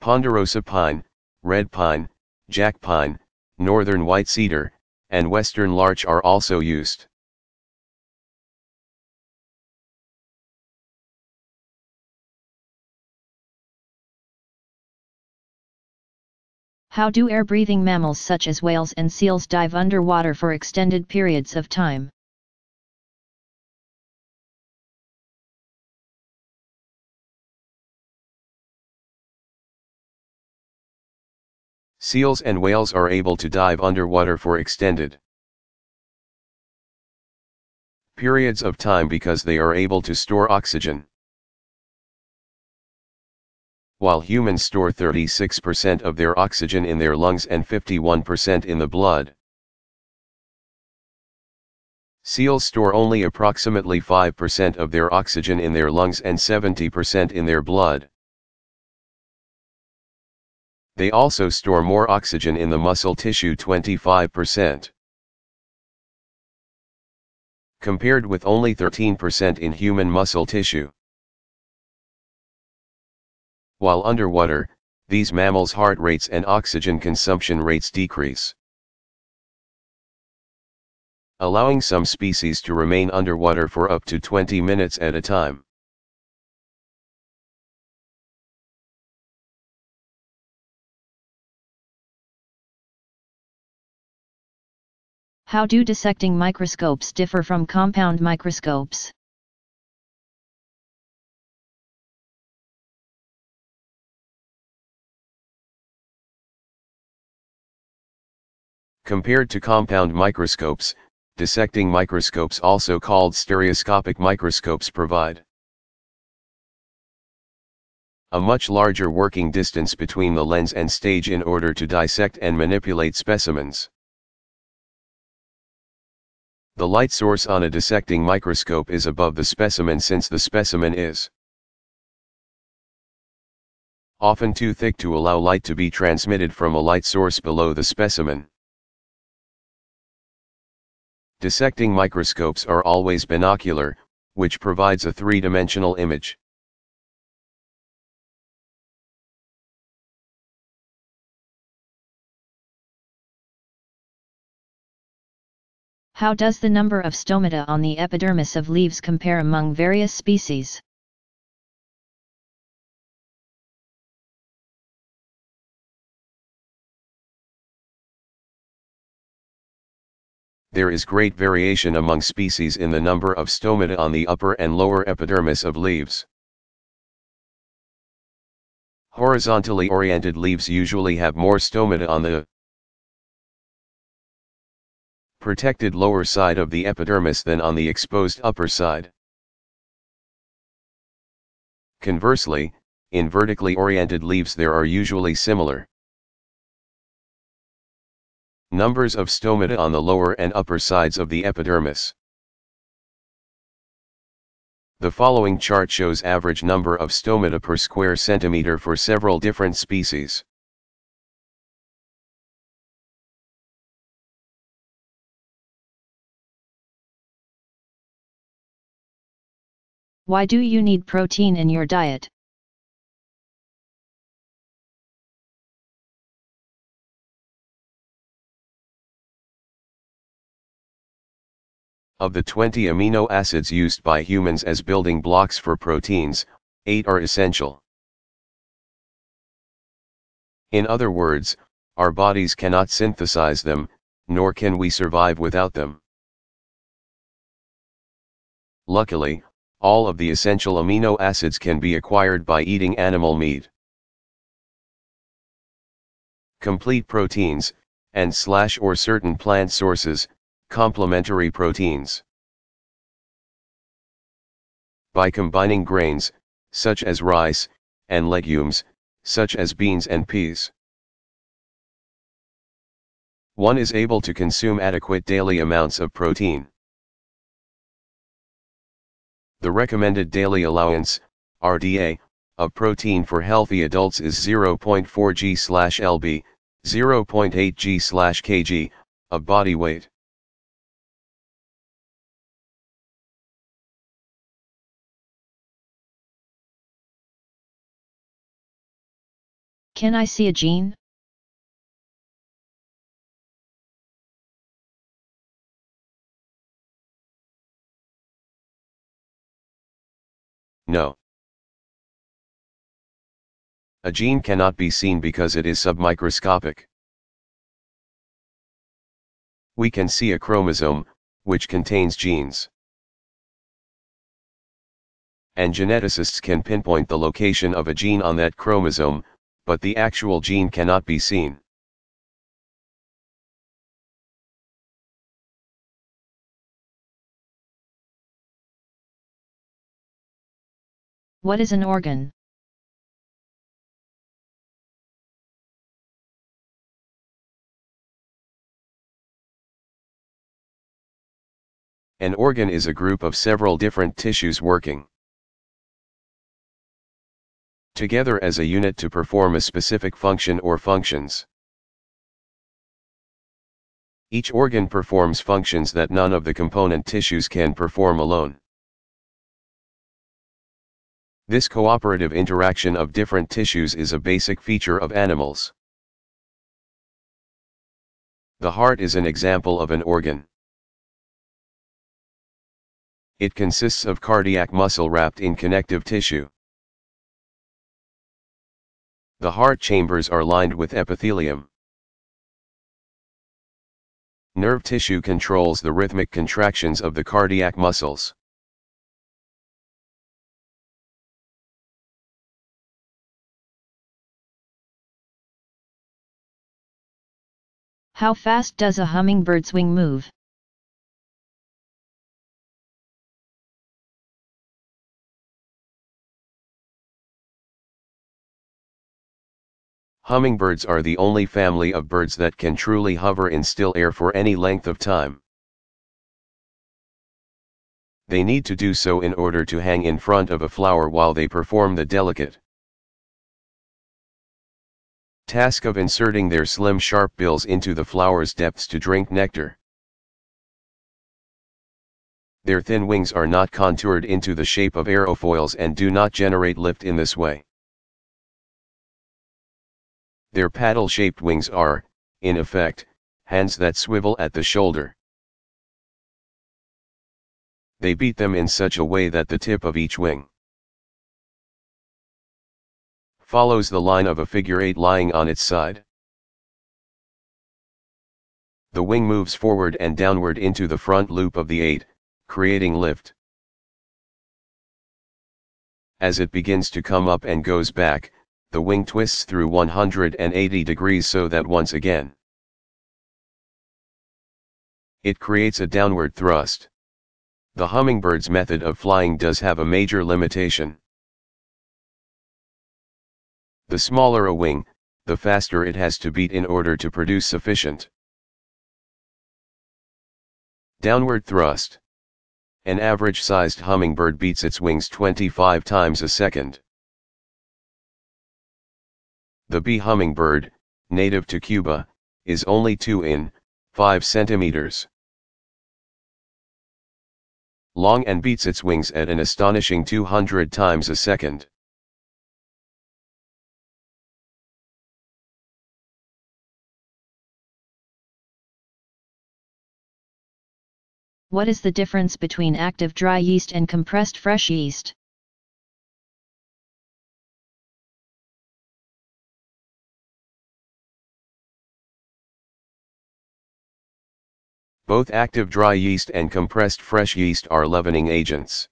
Ponderosa pine, red pine, jack pine, northern white cedar, and western larch are also used. How do air-breathing mammals such as whales and seals dive underwater for extended periods of time? Seals and whales are able to dive underwater for extended periods of time because they are able to store oxygen. While humans store 36% of their oxygen in their lungs and 51% in the blood. Seals store only approximately 5% of their oxygen in their lungs and 70% in their blood. They also store more oxygen in the muscle tissue 25%. Compared with only 13% in human muscle tissue. While underwater, these mammals' heart rates and oxygen consumption rates decrease. Allowing some species to remain underwater for up to 20 minutes at a time. How do dissecting microscopes differ from compound microscopes? Compared to compound microscopes, dissecting microscopes also called stereoscopic microscopes provide a much larger working distance between the lens and stage in order to dissect and manipulate specimens. The light source on a dissecting microscope is above the specimen since the specimen is often too thick to allow light to be transmitted from a light source below the specimen. Dissecting microscopes are always binocular, which provides a three-dimensional image. How does the number of stomata on the epidermis of leaves compare among various species? There is great variation among species in the number of stomata on the upper and lower epidermis of leaves. Horizontally oriented leaves usually have more stomata on the protected lower side of the epidermis than on the exposed upper side. Conversely, in vertically oriented leaves there are usually similar numbers of stomata on the lower and upper sides of the epidermis. The following chart shows average number of stomata per square centimeter for several different species. Why do you need protein in your diet? Of the 20 amino acids used by humans as building blocks for proteins, 8 are essential. In other words, our bodies cannot synthesize them, nor can we survive without them. Luckily, all of the essential amino acids can be acquired by eating animal meat. Complete proteins, and slash or certain plant sources, complementary proteins. By combining grains, such as rice, and legumes, such as beans and peas. One is able to consume adequate daily amounts of protein. The recommended daily allowance, RDA, of protein for healthy adults is 0.4 g/lb, 0.8 g/kg of body weight. Can I see a gene? No. A gene cannot be seen because it is submicroscopic. We can see a chromosome, which contains genes. And geneticists can pinpoint the location of a gene on that chromosome, but the actual gene cannot be seen. What is an organ? An organ is a group of several different tissues working together as a unit to perform a specific function or functions. Each organ performs functions that none of the component tissues can perform alone. This cooperative interaction of different tissues is a basic feature of animals. The heart is an example of an organ. It consists of cardiac muscle wrapped in connective tissue. The heart chambers are lined with epithelium. Nerve tissue controls the rhythmic contractions of the cardiac muscles. How fast does a hummingbird's wing move? Hummingbirds are the only family of birds that can truly hover in still air for any length of time. They need to do so in order to hang in front of a flower while they perform the delicate task of inserting their slim sharp bills into the flower's depths to drink nectar. Their thin wings are not contoured into the shape of aerofoils and do not generate lift in this way. Their paddle-shaped wings are, in effect, hands that swivel at the shoulder. They beat them in such a way that the tip of each wing follows the line of a figure 8 lying on its side. The wing moves forward and downward into the front loop of the 8, creating lift. As it begins to come up and goes back, the wing twists through 180 degrees so that once again, it creates a downward thrust. The hummingbird's method of flying does have a major limitation. The smaller a wing, the faster it has to beat in order to produce sufficient downward thrust. An average-sized hummingbird beats its wings 25 times a second. The bee hummingbird, native to Cuba, is only 2 in, 5 centimeters long and beats its wings at an astonishing 200 times a second. What is the difference between active dry yeast and compressed fresh yeast? Both active dry yeast and compressed fresh yeast are leavening agents.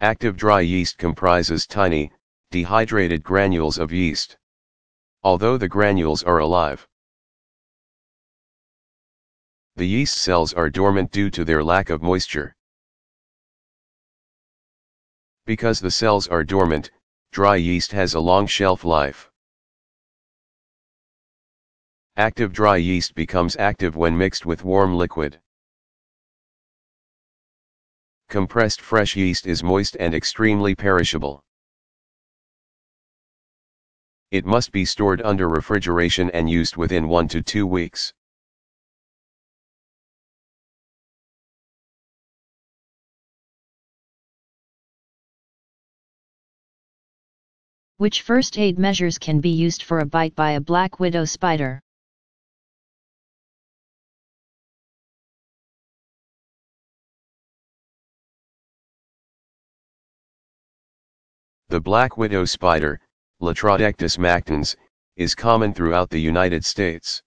Active dry yeast comprises tiny, dehydrated granules of yeast. Although the granules are alive, the yeast cells are dormant due to their lack of moisture. Because the cells are dormant, dry yeast has a long shelf life. Active dry yeast becomes active when mixed with warm liquid. Compressed fresh yeast is moist and extremely perishable. It must be stored under refrigeration and used within 1 to 2 weeks. Which first aid measures can be used for a bite by a black widow spider? The black widow spider, Latrodectus mactans, is common throughout the United States.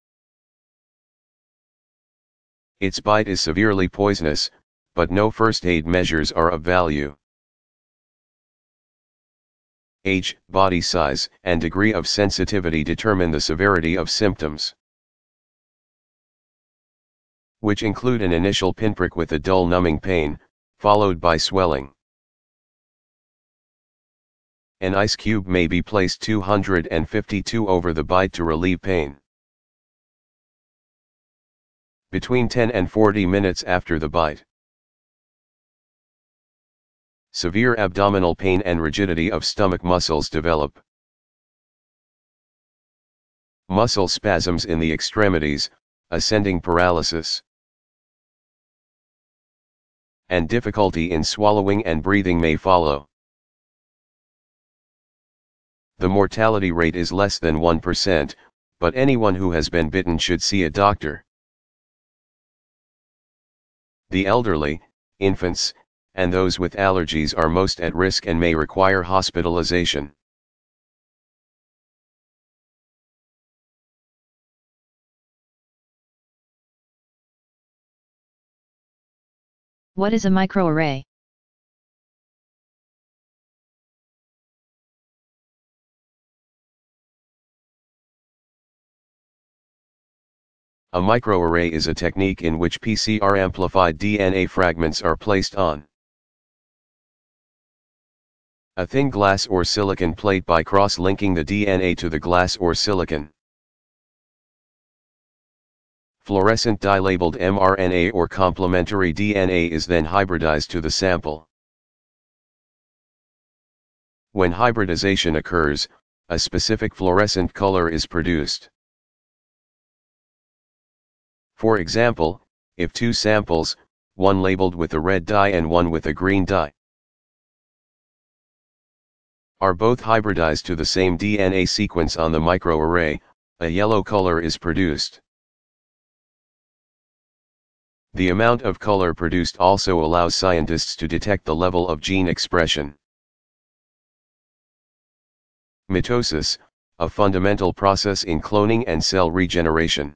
Its bite is severely poisonous, but no first aid measures are of value. Age, body size, and degree of sensitivity determine the severity of symptoms, which include an initial pinprick with a dull numbing pain, followed by swelling. An ice cube may be placed 252 over the bite to relieve pain. Between 10 and 40 minutes after the bite. Severe abdominal pain and rigidity of stomach muscles develop. Muscle spasms in the extremities, ascending paralysis. And difficulty in swallowing and breathing may follow. The mortality rate is less than 1%, but anyone who has been bitten should see a doctor. The elderly, infants, and those with allergies are most at risk and may require hospitalization. What is a microarray? A microarray is a technique in which PCR-amplified DNA fragments are placed on a thin glass or silicon plate by cross-linking the DNA to the glass or silicon. Fluorescent dye-labeled mRNA or complementary DNA is then hybridized to the sample. When hybridization occurs, a specific fluorescent color is produced. For example, if two samples, one labeled with a red dye and one with a green dye, are both hybridized to the same DNA sequence on the microarray, a yellow color is produced. The amount of color produced also allows scientists to detect the level of gene expression. Mitosis, a fundamental process in cloning and cell regeneration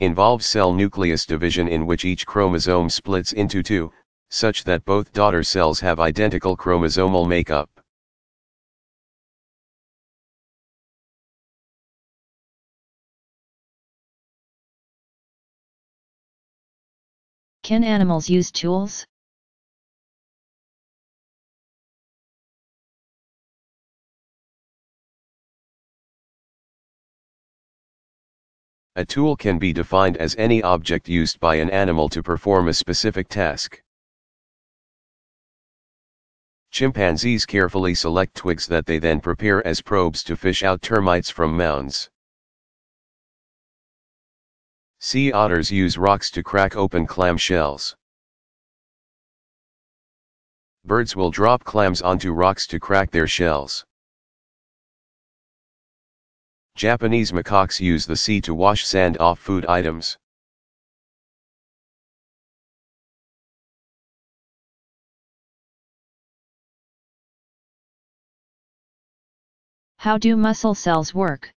involves cell nucleus division in which each chromosome splits into two, such that both daughter cells have identical chromosomal makeup. Can animals use tools? A tool can be defined as any object used by an animal to perform a specific task. Chimpanzees carefully select twigs that they then prepare as probes to fish out termites from mounds. Sea otters use rocks to crack open clam shells. Birds will drop clams onto rocks to crack their shells. Japanese macaques use the sea to wash sand off food items. How do muscle cells work?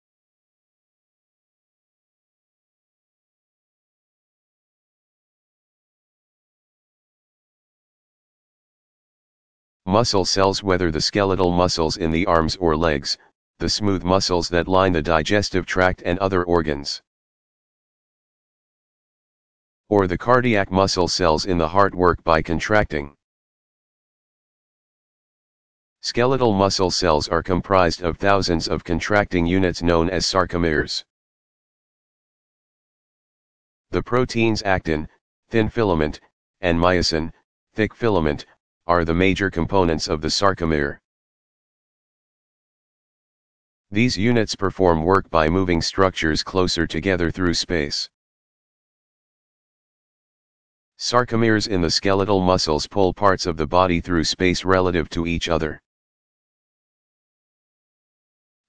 Muscle cells whether the skeletal muscles in the arms or legs, the smooth muscles that line the digestive tract and other organs. Or the cardiac muscle cells in the heart work by contracting. Skeletal muscle cells are comprised of thousands of contracting units known as sarcomeres. The proteins actin, thin filament, and myosin, thick filament, are the major components of the sarcomere. These units perform work by moving structures closer together through space. Sarcomeres in the skeletal muscles pull parts of the body through space relative to each other.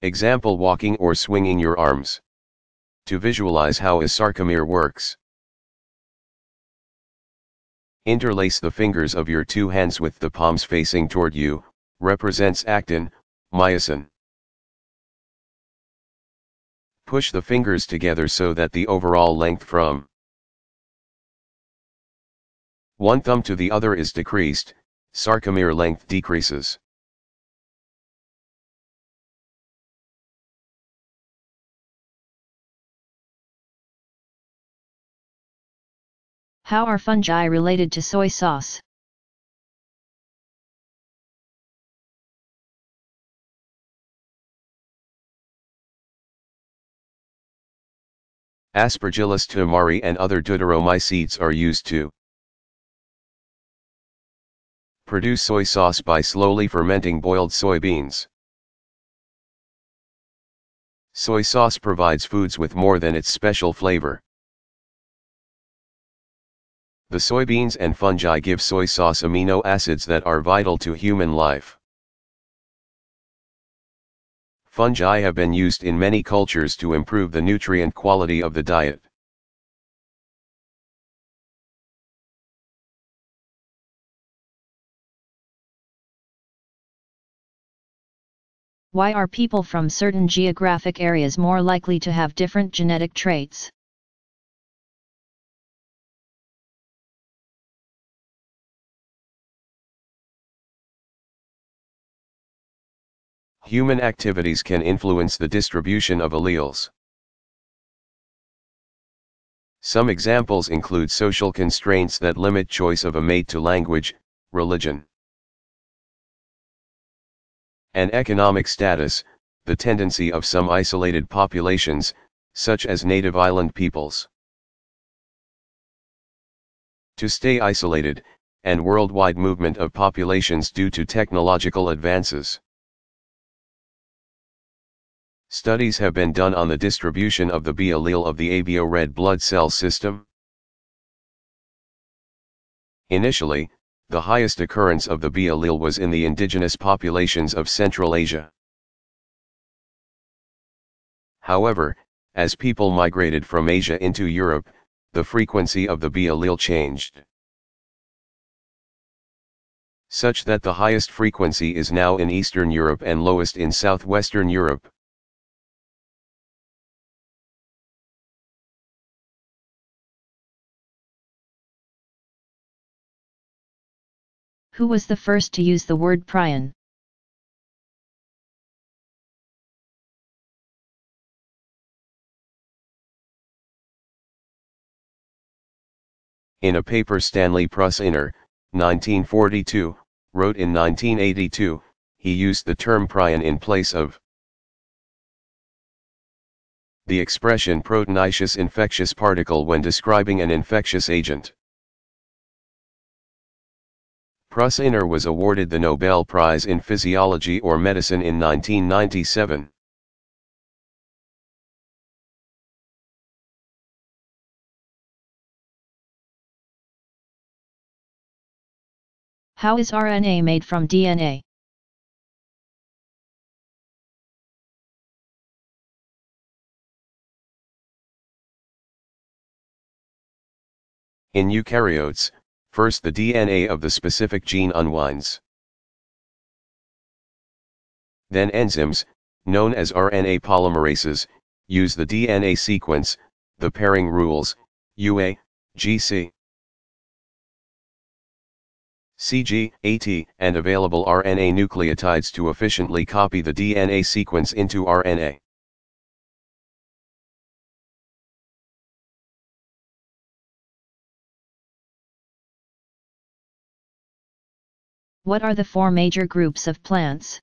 Example walking or swinging your arms. To visualize how a sarcomere works. Interlace the fingers of your two hands with the palms facing toward you, represents actin, myosin. Push the fingers together so that the overall length from one thumb to the other is decreased, sarcomere length decreases. How are fungi related to soy sauce? Aspergillus tamarii and other deuteromycetes are used to produce soy sauce by slowly fermenting boiled soybeans. Soy sauce provides foods with more than its special flavor. The soybeans and fungi give soy sauce amino acids that are vital to human life. Fungi have been used in many cultures to improve the nutrient quality of the diet. Why are people from certain geographic areas more likely to have different genetic traits? Human activities can influence the distribution of alleles. Some examples include social constraints that limit choice of a mate to language, religion, and economic status, the tendency of some isolated populations, such as native island peoples, to stay isolated, and worldwide movement of populations due to technological advances. Studies have been done on the distribution of the B allele of the ABO red blood cell system. Initially, the highest occurrence of the B allele was in the indigenous populations of Central Asia. However, as people migrated from Asia into Europe, the frequency of the B allele changed. Such that the highest frequency is now in Eastern Europe and lowest in Southwestern Europe. Who was the first to use the word prion? In a paper Stanley Prusiner, 1942, wrote in 1982, he used the term prion in place of the expression proteinaceous infectious particle when describing an infectious agent. Prusiner was awarded the Nobel Prize in Physiology or Medicine in 1997. How is RNA made from DNA? In eukaryotes, First the DNA of the specific gene unwinds. Then enzymes, known as RNA polymerases, use the DNA sequence, the pairing rules, UA, GC, CG, AT, and available RNA nucleotides to efficiently copy the DNA sequence into RNA. What are the four major groups of plants?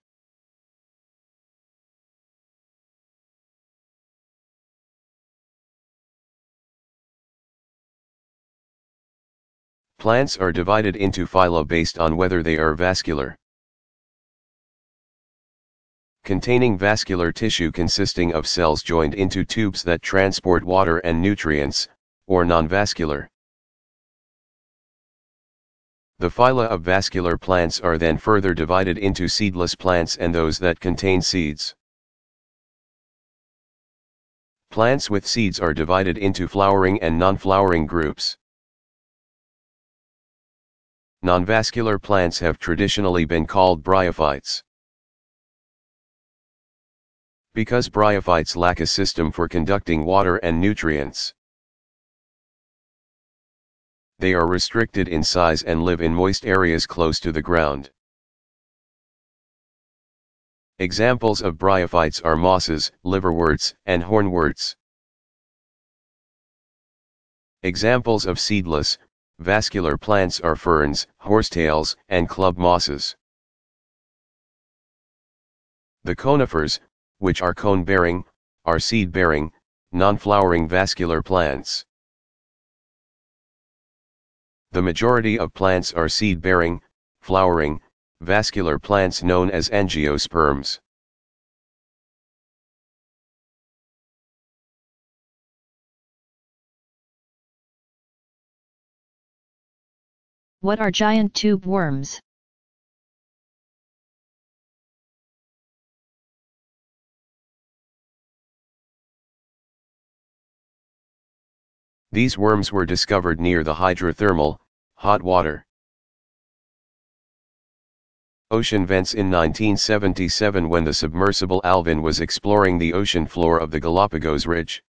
Plants are divided into phyla based on whether they are vascular. Containing vascular tissue consisting of cells joined into tubes that transport water and nutrients, or non-vascular. The phyla of vascular plants are then further divided into seedless plants and those that contain seeds. Plants with seeds are divided into flowering and non-flowering groups. Non-vascular plants have traditionally been called bryophytes. Because bryophytes lack a system for conducting water and nutrients. They are restricted in size and live in moist areas close to the ground. Examples of bryophytes are mosses, liverworts, and hornworts. Examples of seedless, vascular plants are ferns, horsetails, and club mosses. The conifers, which are cone-bearing, are seed-bearing, non-flowering vascular plants. The majority of plants are seed-bearing, flowering, vascular plants known as angiosperms. What are giant tube worms? These worms were discovered near the hydrothermal, hot water. Ocean vents in 1977 when the submersible Alvin was exploring the ocean floor of the Galapagos Ridge.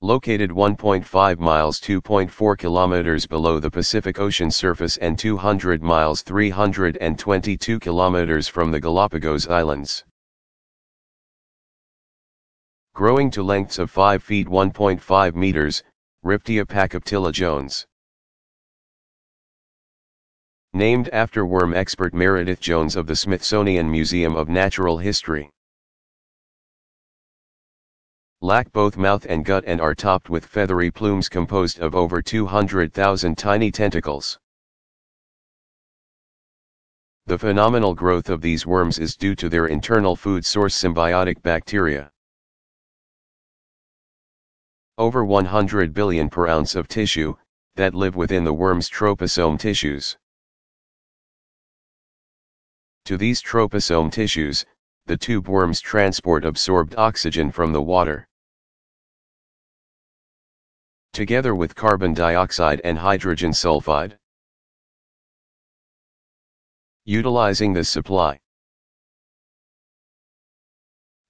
Located 1.5 miles 2.4 kilometers below the Pacific Ocean surface and 200 miles 322 kilometers from the Galapagos Islands. Growing to lengths of 5 feet 1.5 meters, Riftia pachyptila jones. Named after worm expert Meredith Jones of the Smithsonian Museum of Natural History. Lack both mouth and gut and are topped with feathery plumes composed of over 200,000 tiny tentacles. The phenomenal growth of these worms is due to their internal food source symbiotic bacteria. Over 100 billion per ounce of tissue, that live within the worm's trophosome tissues. To these trophosome tissues, the tube worms transport absorbed oxygen from the water. Together with carbon dioxide and hydrogen sulfide. Utilizing this supply.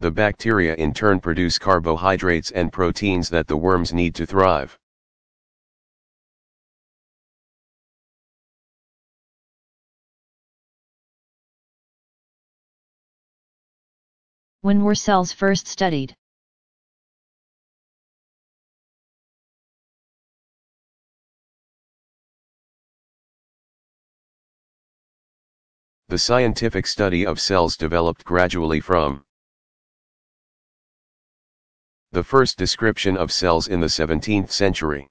The bacteria in turn produce carbohydrates and proteins that the worms need to thrive. When were cells first studied? The scientific study of cells developed gradually from the first description of cells in the 17th century.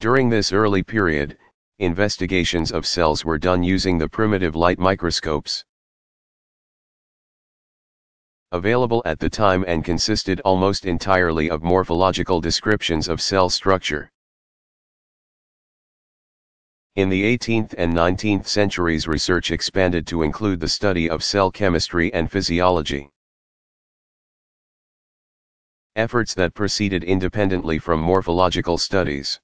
During this early period, investigations of cells were done using the primitive light microscopes available at the time and consisted almost entirely of morphological descriptions of cell structure. In the 18th and 19th centuries research expanded to include the study of cell chemistry and physiology. Efforts that proceeded independently from morphological studies.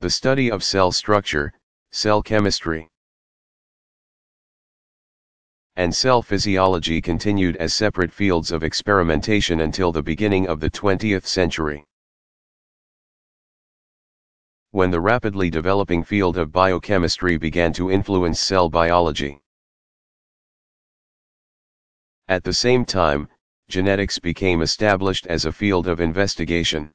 The study of cell structure, cell chemistry, and cell physiology continued as separate fields of experimentation until the beginning of the 20th century. When the rapidly developing field of biochemistry began to influence cell biology. At the same time, genetics became established as a field of investigation.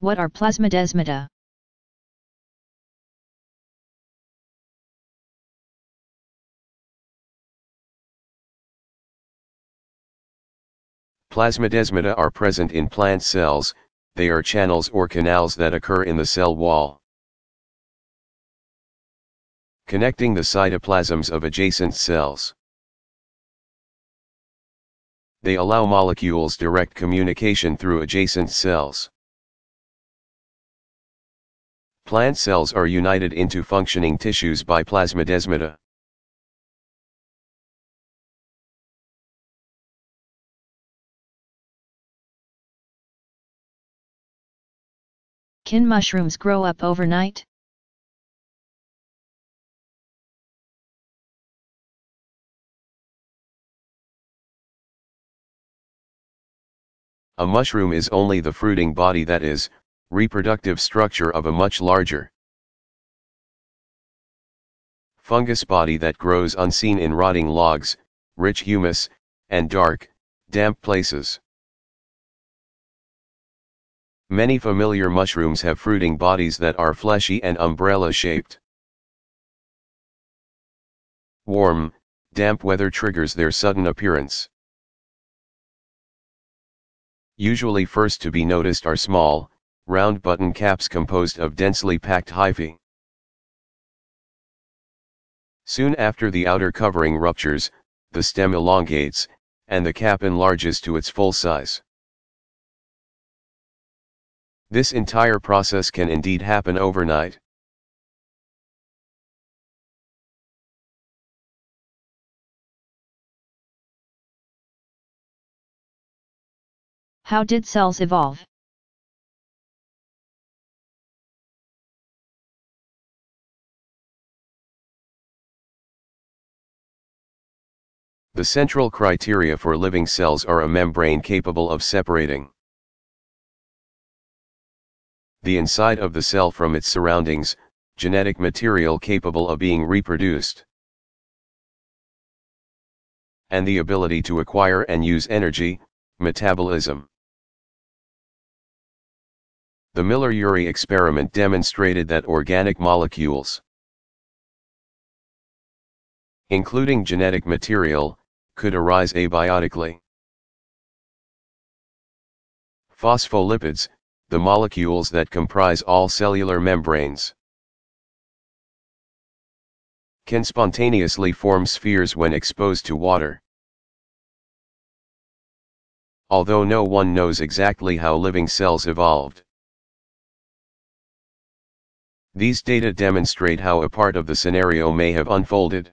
What are plasmodesmata? Plasmodesmata are present in plant cells, they are channels or canals that occur in the cell wall. Connecting the cytoplasms of adjacent cells. They allow molecules direct communication through adjacent cells. Plant cells are united into functioning tissues by plasmodesmata. Can mushrooms grow up overnight? A mushroom is only the fruiting body that is, reproductive structure of a much larger fungus body that grows unseen in rotting logs, rich humus, and dark, damp places. Many familiar mushrooms have fruiting bodies that are fleshy and umbrella-shaped. Warm, damp weather triggers their sudden appearance. Usually first to be noticed are small, round button caps composed of densely packed hyphae. Soon after the outer covering ruptures, the stem elongates, and the cap enlarges to its full size. This entire process can indeed happen overnight. How did cells evolve? The central criteria for living cells are a membrane capable of separating the inside of the cell from its surroundings, genetic material capable of being reproduced, and the ability to acquire and use energy, metabolism. The Miller-Urey experiment demonstrated that organic molecules, including genetic material, could arise abiotically. Phospholipids, the molecules that comprise all cellular membranes, can spontaneously form spheres when exposed to water. Although no one knows exactly how living cells evolved. These data demonstrate how a part of the scenario may have unfolded.